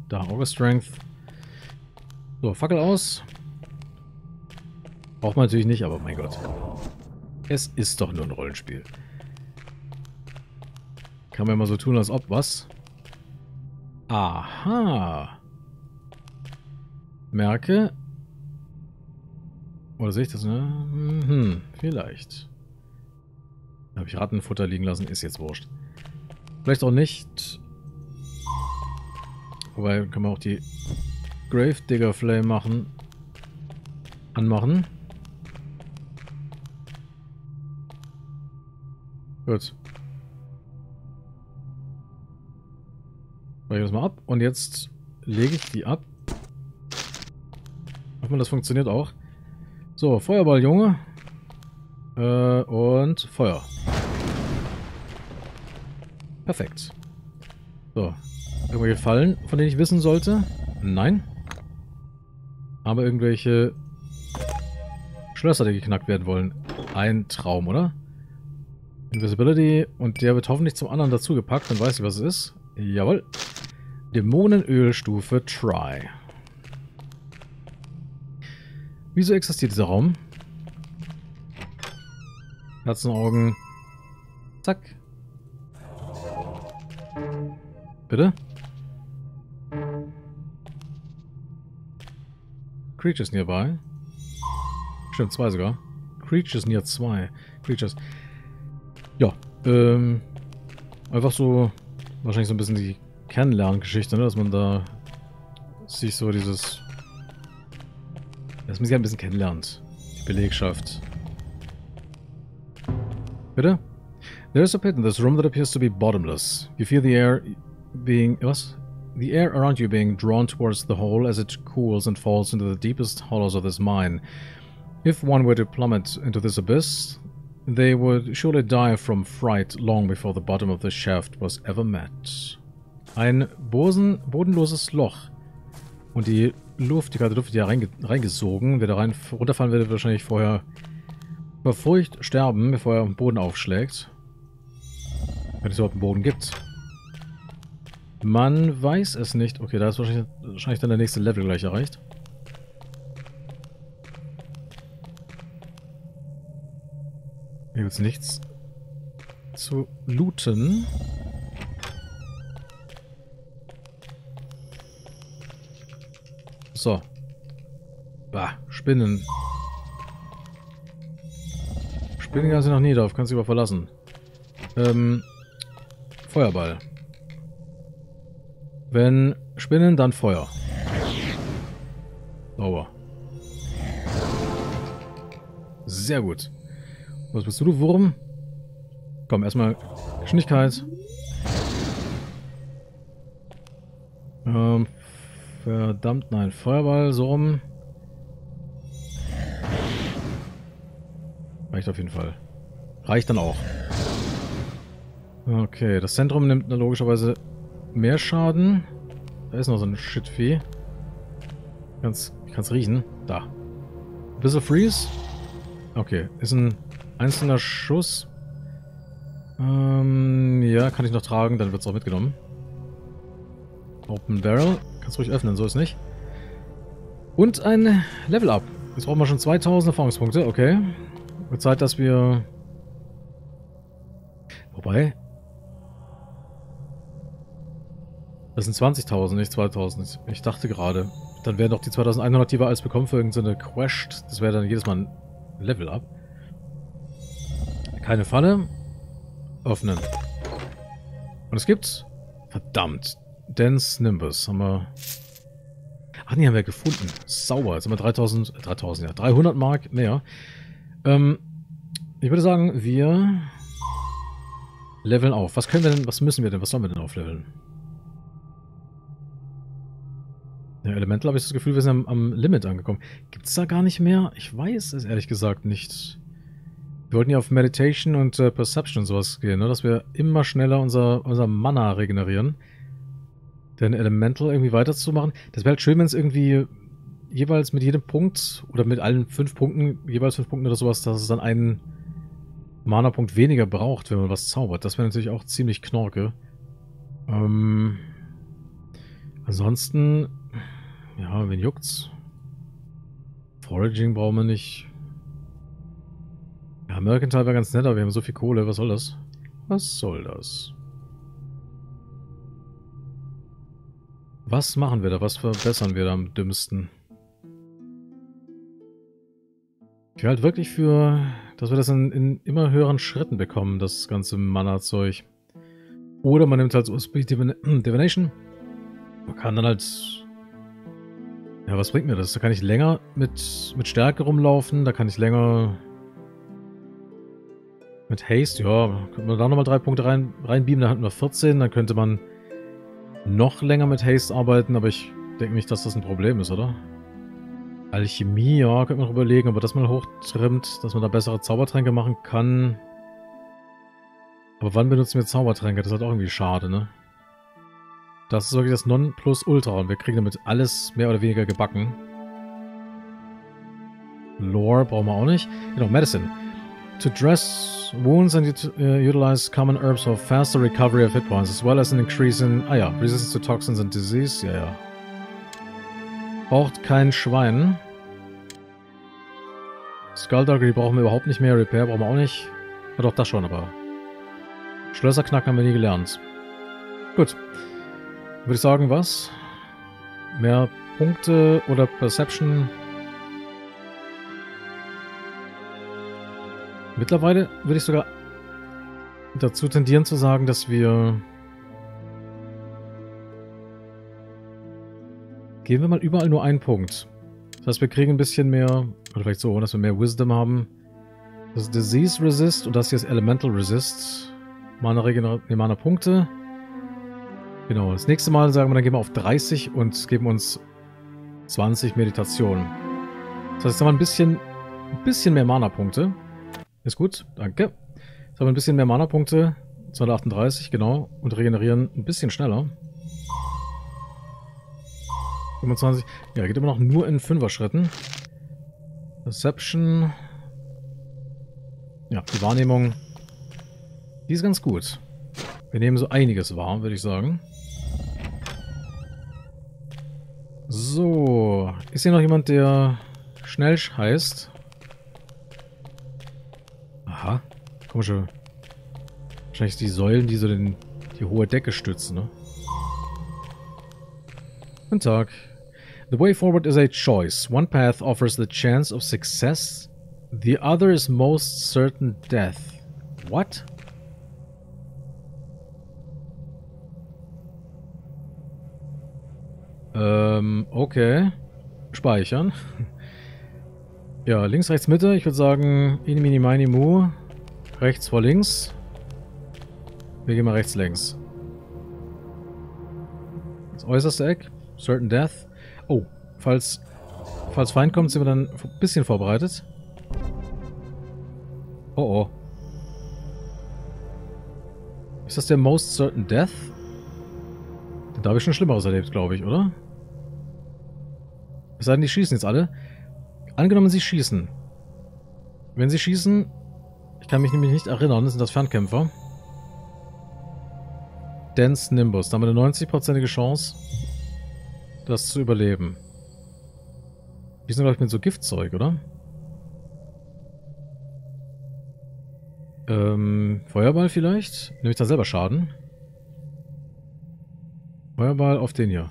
Da, Auger Strength. So, Fackel aus. Braucht man natürlich nicht, aber mein Gott. Es ist doch nur ein Rollenspiel. Kann man mal so tun, als ob was. Aha. Merke. Oder sehe ich das? Ne? Hm, vielleicht. Habe ich Rattenfutter liegen lassen, ist jetzt wurscht. Vielleicht auch nicht. Wobei, können wir auch die Gravedigger Flame machen. Anmachen. Gut. Speichere das mal ab. Und jetzt lege ich die ab. Hoffen wir, das funktioniert auch. So, Feuerball, Junge. Äh, und Feuer. Perfekt. So, Irgendwelche Fallen, von denen ich wissen sollte? Nein. Aber irgendwelche Schlösser, die geknackt werden wollen. Ein Traum, oder? Invisibility. Und der wird hoffentlich zum anderen dazugepackt. Dann weiß ich, was es ist. Jawohl. Dämonenölstufe Try. Wieso existiert dieser Raum? Herzenaugen. Zack. Bitte? Creatures nearby. Stimmt, zwei sogar. Creatures near zwei. Creatures. Ja, ähm, einfach so, wahrscheinlich so ein bisschen die Kennenlerngeschichte, ne? dass man da sich so dieses, dass man sich ein bisschen kennenlernt. Die Belegschaft. Bitte? There is a pit in this room that appears to be bottomless. You feel the air being... Was? The air around you being drawn towards the hole as it cools and falls into the deepest hollows of this mine. If one were to plummet into this abyss, they would surely die from fright long before the bottom of the shaft was ever met. Ein Bosen, bodenloses Loch. Und die Luft, die kalte Luft, die da reinge reingesogen. Wer da rein runterfallen wird, wahrscheinlich vorher vor Furcht sterben, bevor er am Boden aufschlägt. Wenn es überhaupt einen Boden gibt. Man weiß es nicht. Okay, da ist wahrscheinlich, wahrscheinlich dann der nächste Level gleich erreicht. Hier gibt es nichts zu looten. So. Bah, Spinnen. Spinnen kannst du noch nie drauf, kannst du über verlassen. Ähm, Feuerball. Wenn Spinnen, dann Feuer. Sauber. Sehr gut. Was bist du, du Wurm? Komm, erstmal Geschwindigkeit. Ähm, verdammt, nein. Feuerball, so rum. Reicht auf jeden Fall. Reicht dann auch. Okay, das Zentrum nimmt logischerweise mehr Schaden. Da ist noch so ein Shitvieh. Kann's, ich kann's riechen. Da. Bisschen Freeze. Okay, ist ein einzelner Schuss. Ähm, ja, kann ich noch tragen, dann wird's auch mitgenommen. Open Barrel. Kannst ruhig öffnen, so ist nicht. Und ein Level Up. Jetzt brauchen wir schon 2000 Erfahrungspunkte, okay. Wird Zeit, dass wir... Wobei, Das sind 20.000, nicht 2.000. Ich dachte gerade, dann wären doch die 2.100, die wir alles bekommen für irgendeine Quest. Das wäre dann jedes Mal ein Level-Up. Keine Falle. Öffnen. Und es gibt... Verdammt. Dense Nimbus. Haben wir... Ach nee, haben wir gefunden. Sauber. Jetzt haben wir 3000... 3000, ja. 300 Mark mehr. Ähm, ich würde sagen, wir... Leveln auf. Was können wir denn... Was müssen wir denn? Was sollen wir denn aufleveln? Ja, Elemental habe ich das Gefühl, wir sind am, am Limit angekommen. Gibt es da gar nicht mehr? Ich weiß es ehrlich gesagt nicht. Wir wollten ja auf Meditation und äh, Perception und sowas gehen, ne? dass wir immer schneller unser, unser Mana regenerieren. Denn Elemental irgendwie weiterzumachen. Das wäre halt schön, wenn es irgendwie jeweils mit jedem Punkt oder mit allen fünf Punkten, jeweils fünf Punkten oder sowas, dass es dann einen Mana-Punkt weniger braucht, wenn man was zaubert. Das wäre natürlich auch ziemlich knorke. Ähm, ansonsten ja, wen juckt's? Foraging brauchen wir nicht. Ja, Mercantile wäre ganz nett, aber wir haben so viel Kohle. Was soll das? Was soll das? Was machen wir da? Was verbessern wir da am dümmsten? Ich halte wirklich für, dass wir das in, in, immer höheren Schritten bekommen, das ganze Mana-Zeug. Oder man nimmt halt so Divination. Man kann dann halt ja, was bringt mir das? Da kann ich länger mit, mit Stärke rumlaufen, da kann ich länger mit Haste, ja, könnte man da nochmal drei Punkte rein, reinbeamen, da hatten wir 14, dann könnte man noch länger mit Haste arbeiten, aber ich denke nicht, dass das ein Problem ist, oder? Alchemie, ja, könnte man noch überlegen, ob man das mal hochtrimmt, dass man da bessere Zaubertränke machen kann. Aber wann benutzen wir Zaubertränke? Das ist halt auch irgendwie schade, ne? Das ist wirklich das Nonplusultra und wir kriegen damit alles mehr oder weniger gebacken. Lore brauchen wir auch nicht. Genau, Medicine. To dress wounds and ut uh, utilize common herbs for faster recovery of hit points, as well as an increase in, ah ja, resistance to toxins and disease, ja, ja. Braucht kein Schwein. Skullduggery brauchen wir überhaupt nicht mehr, Repair brauchen wir auch nicht. Ja doch, das schon, aber Schlösser knacken haben wir nie gelernt. Gut. Würde ich sagen, was? Mehr Punkte oder Perception Mittlerweile würde ich sogar dazu tendieren zu sagen, dass wir... Gehen wir mal überall nur einen Punkt. Das heißt, wir kriegen ein bisschen mehr, oder vielleicht so, dass wir mehr Wisdom haben. Das ist Disease Resist und das hier ist Elemental Resist. Mana, nee, Mana Punkte. Genau, das nächste Mal sagen wir, dann gehen wir auf 30 und geben uns 20 Meditation. Das heißt, jetzt haben wir ein bisschen, ein bisschen mehr Mana-Punkte. Ist gut, danke. Jetzt haben wir ein bisschen mehr Mana-Punkte. 238, genau. Und regenerieren ein bisschen schneller. 25. Ja, geht immer noch nur in 5er Schritten. Perception. Ja, die Wahrnehmung. Die ist ganz gut. Wir nehmen so einiges wahr, würde ich sagen. So. Ist hier noch jemand, der schnell heißt? Aha. Komische. Wahrscheinlich die Säulen, die so den, die hohe Decke stützen, ne? Guten Tag. The way forward is a choice. One path offers the chance of success. The other is most certain death. What? Ähm, okay. Speichern. Ja, links, rechts, Mitte. Ich würde sagen, ini, mini, mini, mu. Rechts vor links. Wir gehen mal rechts, links. Das äußerste Eck. Certain Death. Oh, falls, falls Feind kommt, sind wir dann ein bisschen vorbereitet. Oh oh. Ist das der Most Certain Death? Da habe ich schon Schlimmeres erlebt, glaube ich, oder? Es sei denn, die schießen jetzt alle. Angenommen, sie schießen. Wenn sie schießen, ich kann mich nämlich nicht erinnern, sind das Fernkämpfer. Dense Nimbus. Da haben wir eine 90%ige Chance, das zu überleben. Die sind, glaube ich, mit so Giftzeug, oder? Ähm, Feuerball vielleicht? Nehme ich da selber Schaden? Feuerball auf den hier.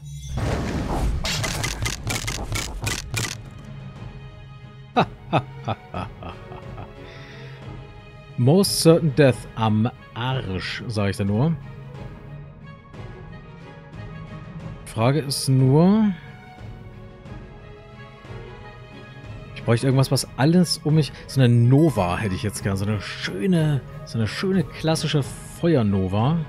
Most certain death am Arsch, sage ich da nur. Frage ist nur... Ich bräuchte irgendwas, was alles um mich... So eine Nova hätte ich jetzt gern. So eine schöne, so eine schöne klassische Feuernova.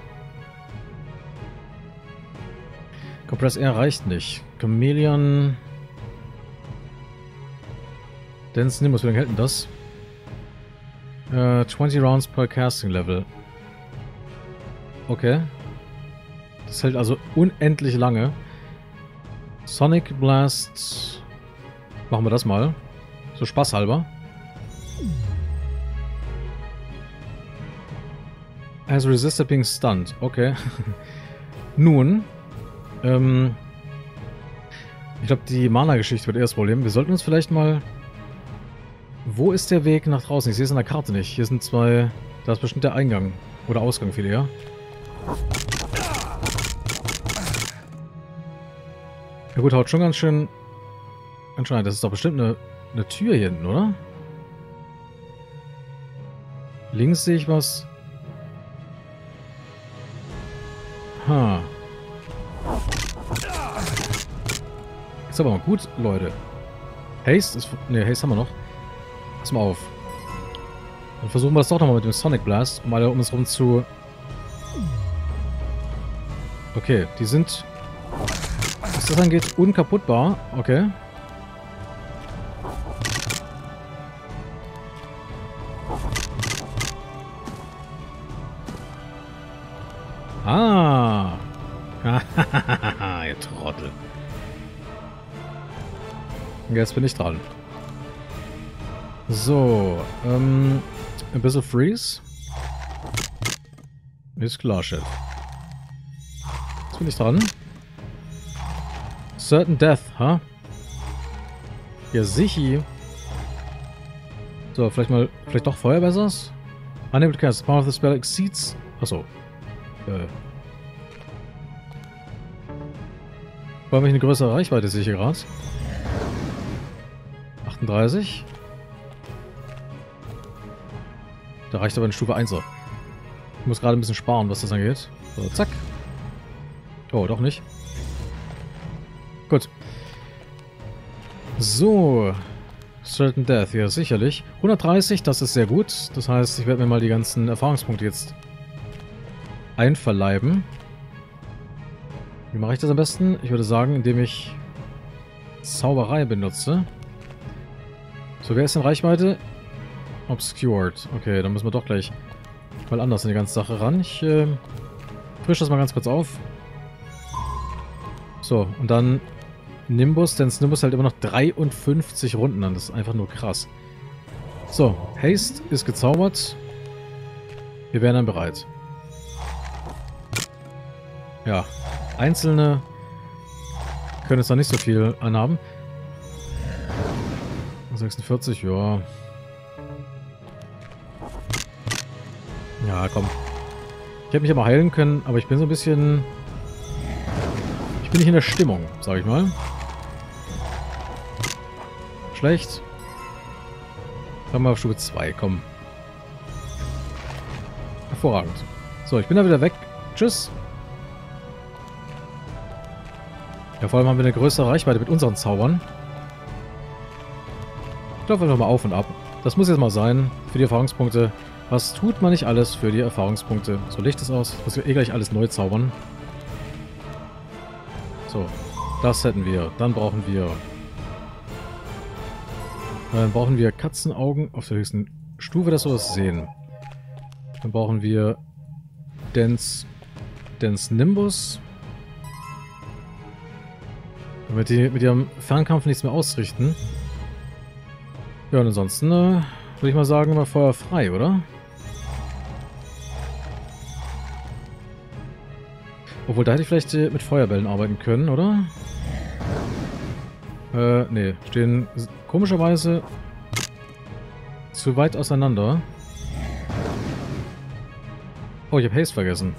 Compress R reicht nicht. Chameleon... Dense Nimbus, wie lange hält denn das? Uh, äh, 20 Rounds per Casting Level. Okay. Das hält also unendlich lange. Sonic Blast. Machen wir das mal. So spaßhalber. Has resisted being stunned. Okay. Nun. Ähm. Ich glaube, die Mana-Geschichte wird eher das Problem. Wir sollten uns vielleicht mal wo ist der Weg nach draußen? Ich sehe es an der Karte nicht. Hier sind zwei... Da ist bestimmt der Eingang. Oder Ausgang viel eher. Ja gut, haut schon ganz schön... Anscheinend, das ist doch bestimmt eine, eine Tür hier hinten, oder? Links sehe ich was. Ha. Ist aber mal gut, Leute. Haste ist... Ne, Haste haben wir noch. Pass mal auf. Dann versuchen wir das doch nochmal mit dem Sonic Blast, um alle um uns rum zu... Okay, die sind, was das angeht, unkaputtbar. Okay. Ah. Ihr Trottel. Jetzt bin ich dran. So, ähm, ein bisschen Freeze. Ist klar, Chef. Jetzt bin ich dran. Certain Death, ha? Huh? Ja, sicher. So, vielleicht mal, vielleicht doch Feuer besser? Unable to cast. Power of the spell exceeds... Achso. Äh. Weil ich eine größere Reichweite sehe ich hier gerade. 38. reicht aber eine Stufe 1er. Ich muss gerade ein bisschen sparen, was das angeht. So, zack. Oh, doch nicht. Gut. So. Certain Death, ja sicherlich. 130, das ist sehr gut. Das heißt, ich werde mir mal die ganzen Erfahrungspunkte jetzt einverleiben. Wie mache ich das am besten? Ich würde sagen, indem ich Zauberei benutze. So, wer ist in Reichweite? Obscured. Okay, dann müssen wir doch gleich mal anders in die ganze Sache ran. Ich äh, frische das mal ganz kurz auf. So, und dann Nimbus, denn Nimbus halt immer noch 53 Runden an. Das ist einfach nur krass. So, Haste ist gezaubert. Wir wären dann bereit. Ja, einzelne können jetzt noch nicht so viel anhaben. 46, ja. Ja, komm. Ich hätte mich aber heilen können, aber ich bin so ein bisschen... Ich bin nicht in der Stimmung, sag ich mal. Schlecht. Fangen wir auf Stufe 2, komm. Hervorragend. So, ich bin da wieder weg. Tschüss. Ja, vor allem haben wir eine größere Reichweite mit unseren Zaubern. Ich laufe einfach mal auf und ab. Das muss jetzt mal sein für die Erfahrungspunkte. Was tut man nicht alles für die Erfahrungspunkte? So, Licht ist aus. Ich muss eh gleich alles neu zaubern. So, das hätten wir. Dann brauchen wir... Dann brauchen wir Katzenaugen auf der höchsten Stufe, dass wir das sehen. Dann brauchen wir Dance, Dance Nimbus. Damit die mit ihrem Fernkampf nichts mehr ausrichten. Ja, und ansonsten äh, würde ich mal sagen, immer Feuer frei, oder? Obwohl, da hätte ich vielleicht äh, mit Feuerbällen arbeiten können, oder? Äh, nee. Stehen komischerweise zu weit auseinander. Oh, ich habe Haste vergessen.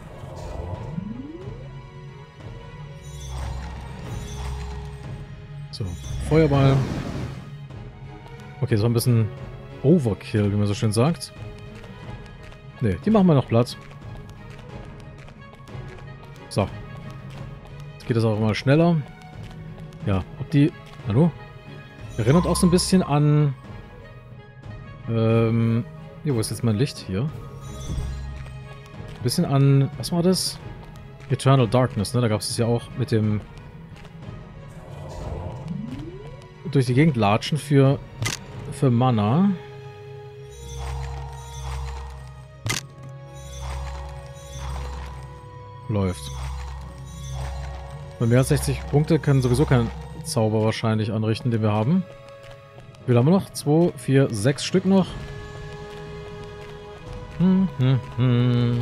So, Feuerball. Okay, war ein bisschen Overkill, wie man so schön sagt. Ne, die machen wir noch Platz. So. Jetzt geht das auch immer schneller. Ja, ob die... Hallo? Erinnert auch so ein bisschen an... Ähm... Hier, wo ist jetzt mein Licht? Hier. Ein bisschen an... Was war das? Eternal Darkness, ne? Da gab es es ja auch mit dem durch die Gegend latschen für, für Mana. Läuft. Bei mehr als 60 Punkte können sowieso kein Zauber wahrscheinlich anrichten, den wir haben. Wie viel haben wir noch? 2, 4, 6 Stück noch. Hm, hm, hm.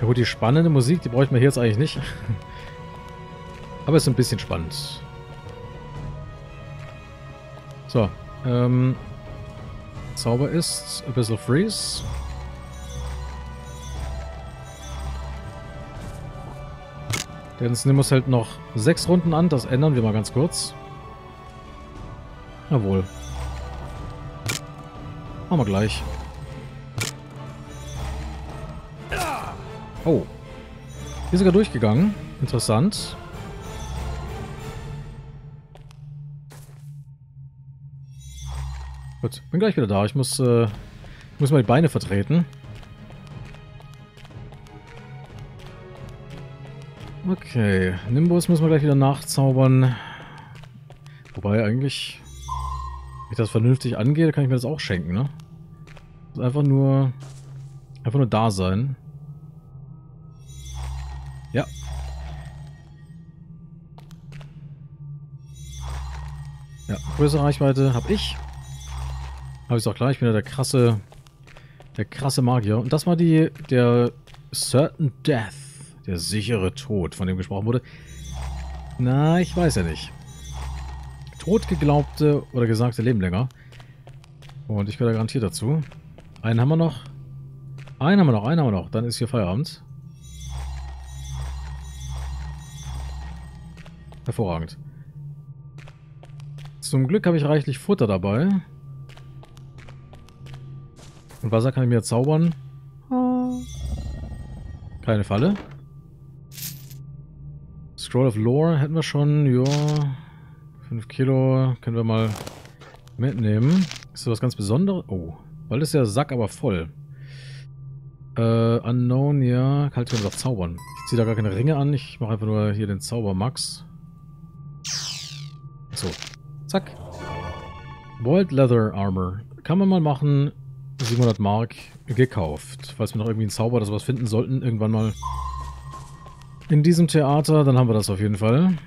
Ja gut, die spannende Musik, die bräuchten wir hier jetzt eigentlich nicht. Aber ist ein bisschen spannend. So, ähm, Zauber ist Abyssal Freeze. Denn es nimmt halt noch sechs Runden an, das ändern wir mal ganz kurz. Jawohl. Machen wir gleich. Oh. Hier ist sogar durchgegangen. Interessant. Gut, bin gleich wieder da. Ich muss, äh, muss mal die Beine vertreten. Okay, Nimbus müssen wir gleich wieder nachzaubern. Wobei eigentlich, wenn ich das vernünftig angehe, kann ich mir das auch schenken, ne? Einfach nur, einfach nur da sein. Ja. Ja, größere Reichweite habe ich. Aber ist auch klar, ich bin ja der krasse, der krasse Magier. Und das war die, der Certain Death, der sichere Tod, von dem gesprochen wurde. Na, ich weiß ja nicht. Tod geglaubte oder gesagte leben länger. Und ich gehöre garantiert dazu. Einen haben wir noch. Einen haben wir noch, einen haben wir noch. Dann ist hier Feierabend. Hervorragend. Zum Glück habe ich reichlich Futter dabei. Und Wasser kann ich mir zaubern. Keine Falle. Scroll of Lore hätten wir schon. Ja. 5 Kilo können wir mal mitnehmen. Ist das was ganz Besonderes? Oh. Bald ist der Sack aber voll. Äh, Unknown, ja. Kalt können wir doch zaubern. Ich ziehe da gar keine Ringe an. Ich mache einfach nur hier den Zauber Max. So. Zack. Boiled Leather Armor. Kann man mal machen. 700 Mark gekauft. Falls wir noch irgendwie einen Zauber oder sowas finden sollten, irgendwann mal in diesem Theater, dann haben wir das auf jeden Fall.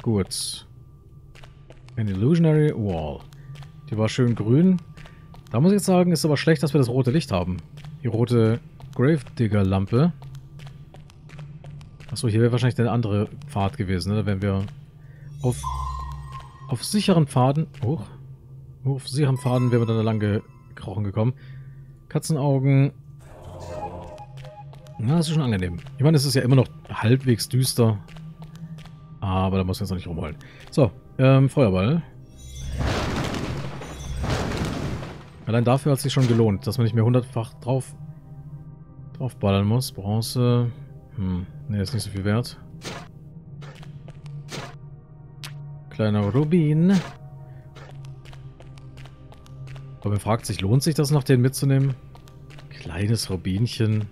Gut. An Illusionary Wall. Die war schön grün. Da muss ich jetzt sagen, ist aber schlecht, dass wir das rote Licht haben. Die rote Gravedigger-Lampe. Achso, hier wäre wahrscheinlich der andere Pfad gewesen, ne? Da wären wir auf, auf sicheren Pfaden... Hoch. Auf sicheren Pfaden wären wir dann lang gekrochen gekommen. Katzenaugen. Na, das ist schon angenehm. Ich meine, es ist ja immer noch halbwegs düster. Aber da muss man jetzt noch nicht rumholen. So, ähm, Feuerball. Allein dafür hat es sich schon gelohnt, dass man nicht mehr hundertfach drauf draufballern muss. Bronze. Hm, ne, ist nicht so viel wert. Kleiner Rubin. Aber man fragt sich, lohnt sich das noch, den mitzunehmen? Kleines Rubinchen.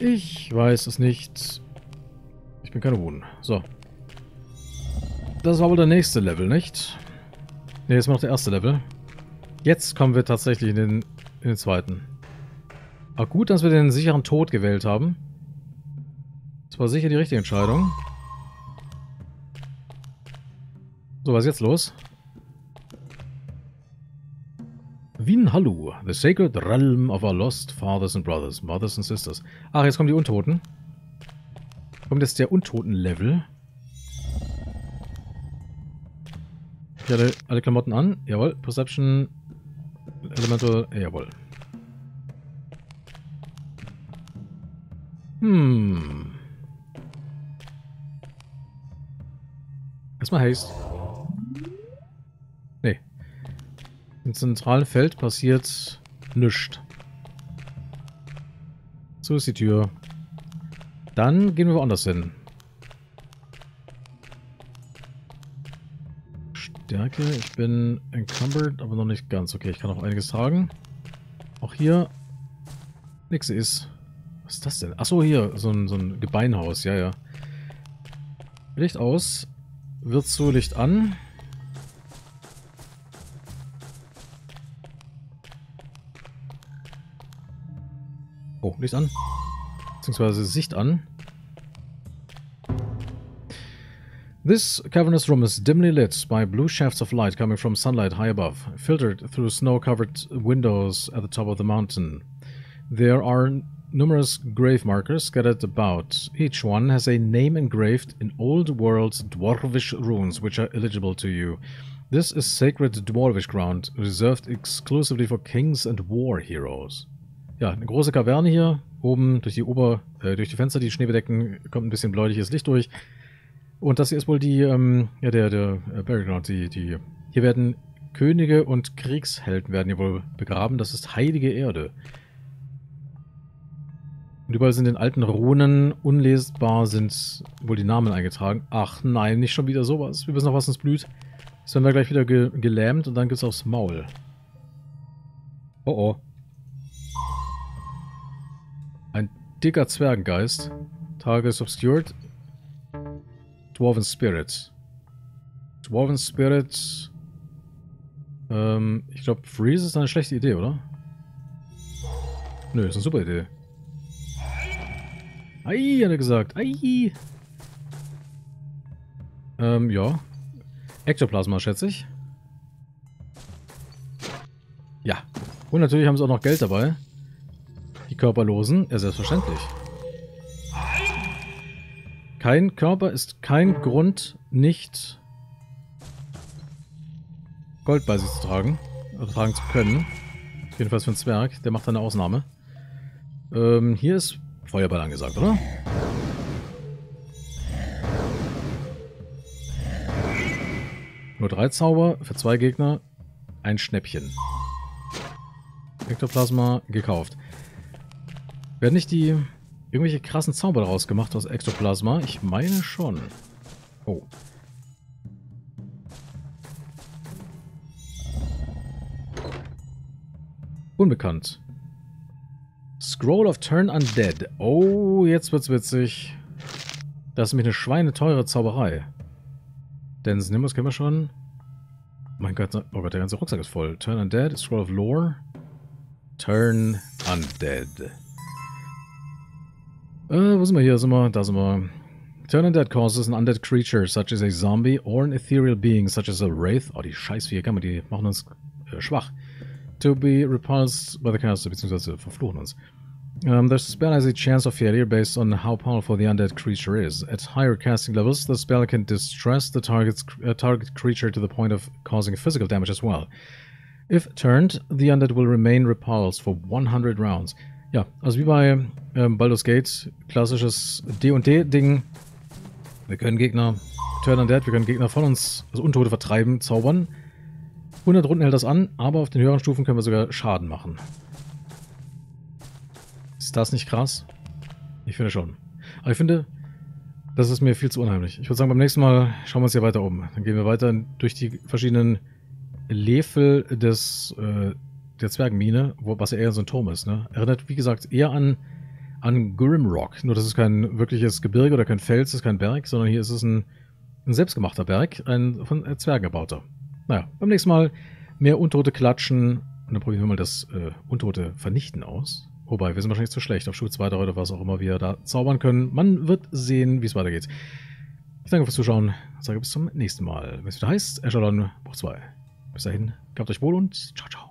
Ich weiß es nicht. Ich bin keine Huhn. So. Das war wohl der nächste Level, nicht? Ne, jetzt noch der erste Level. Jetzt kommen wir tatsächlich in den, in den zweiten. Aber gut, dass wir den sicheren Tod gewählt haben. Das war sicher die richtige Entscheidung. So, was ist jetzt los? Winhalu, the sacred realm of our lost fathers and brothers, mothers and sisters. Ach, jetzt kommen die Untoten. Kommt jetzt der Untoten-Level. Ich alle, alle Klamotten an. Jawohl. Perception. Elemental. Jawohl. Hm. Erstmal Haste. Im zentralen Feld passiert nichts. So ist die Tür. Dann gehen wir woanders hin. Stärke, ich bin encumbered, aber noch nicht ganz. Okay, ich kann auch einiges tragen. Auch hier nichts ist. Was ist das denn? Achso, hier, so ein, so ein Gebeinhaus, ja, ja. Licht aus, wird zu Licht an. Licht an. Beziehungsweise Sicht an. This cavernous room is dimly lit by blue shafts of light coming from sunlight high above, filtered through snow-covered windows at the top of the mountain. There are numerous grave markers scattered about. Each one has a name engraved in old world dwarvish runes which are illegible to you. This is sacred dwarvish ground, reserved exclusively for kings and war heroes. Ja, eine große Kaverne hier. Oben durch die Ober, äh, durch die Fenster, die Schnee bedecken, kommt ein bisschen bläuliches Licht durch. Und das hier ist wohl die, ähm, ja, der, der äh, Background, die, die, hier werden Könige und Kriegshelden werden hier wohl begraben. Das ist heilige Erde. Und überall sind in alten Runen unlesbar sind wohl die Namen eingetragen. Ach nein, nicht schon wieder sowas. Wir wissen noch, was uns blüht. Jetzt werden wir gleich wieder ge gelähmt und dann gibt's aufs Maul. Oh oh. Dicker Zwergengeist. Tages Obscured. Dwarven Spirit. Dwarven Spirit. Ähm, ich glaube, Freeze ist eine schlechte Idee, oder? Nö, ist eine super Idee. Ei, hat er gesagt. Ei. Ähm, ja. Ektoplasma, schätze ich. Ja. Und natürlich haben sie auch noch Geld dabei. Körperlosen? Ja, selbstverständlich. Kein Körper ist kein Grund, nicht Gold bei sich zu tragen. Oder tragen zu können. Jedenfalls für einen Zwerg. Der macht eine Ausnahme. Ähm, hier ist Feuerball angesagt, oder? Nur drei Zauber für zwei Gegner. Ein Schnäppchen. Ektoplasma gekauft. Werden nicht die irgendwelche krassen Zauber daraus gemacht aus Ektoplasma? Ich meine schon. Oh. Unbekannt. Scroll of Turn Undead. Oh, jetzt wird's witzig. Das ist nämlich eine schweineteure Zauberei. Denn Nimbus kennen wir schon. Mein Gott, oh Gott, der ganze Rucksack ist voll. Turn Undead, Scroll of Lore. Turn Undead. Wir? Da sind. Turn Undead causes an undead creature, such as a zombie, or an ethereal being, such as a wraith. Oh, die Scheißviecher, kann die machen uns äh, schwach. To be repulsed by the caster, beziehungsweise verfluchen uns. Um, the spell has a chance of failure based on how powerful the undead creature is. At higher casting levels, the spell can distress the target's, uh, target creature to the point of causing physical damage as well. If turned, the undead will remain repulsed for 100 rounds. Ja, also wie bei ähm, Baldur's Gate, klassisches D&D-Ding. Wir können Gegner turn undead, wir können Gegner von uns, also Untote vertreiben, zaubern. 100 Runden hält das an, aber auf den höheren Stufen können wir sogar Schaden machen. Ist das nicht krass? Ich finde schon. Aber ich finde, das ist mir viel zu unheimlich. Ich würde sagen, beim nächsten Mal schauen wir uns hier weiter um. Dann gehen wir weiter durch die verschiedenen Lefel des, äh, der Zwergenmine, wo, was ja eher so ein Turm ist. Ne? Erinnert, wie gesagt, eher an, an Grimrock. Nur, das ist kein wirkliches Gebirge oder kein Fels, das ist kein Berg, sondern hier ist es ein, ein selbstgemachter Berg, ein von Zwergen gebauter. Naja, beim nächsten Mal mehr Untote klatschen und dann probieren wir mal das äh, Untote vernichten aus. Wobei, wir sind wahrscheinlich zu schlecht auf Stufe 2 oder was auch immer wir da zaubern können. Man wird sehen, wie es weitergeht. Ich danke fürs Zuschauen. Sage bis zum nächsten Mal. Wenn es wieder heißt, Echelon Buch 2. Bis dahin, gehabt euch wohl und ciao, ciao.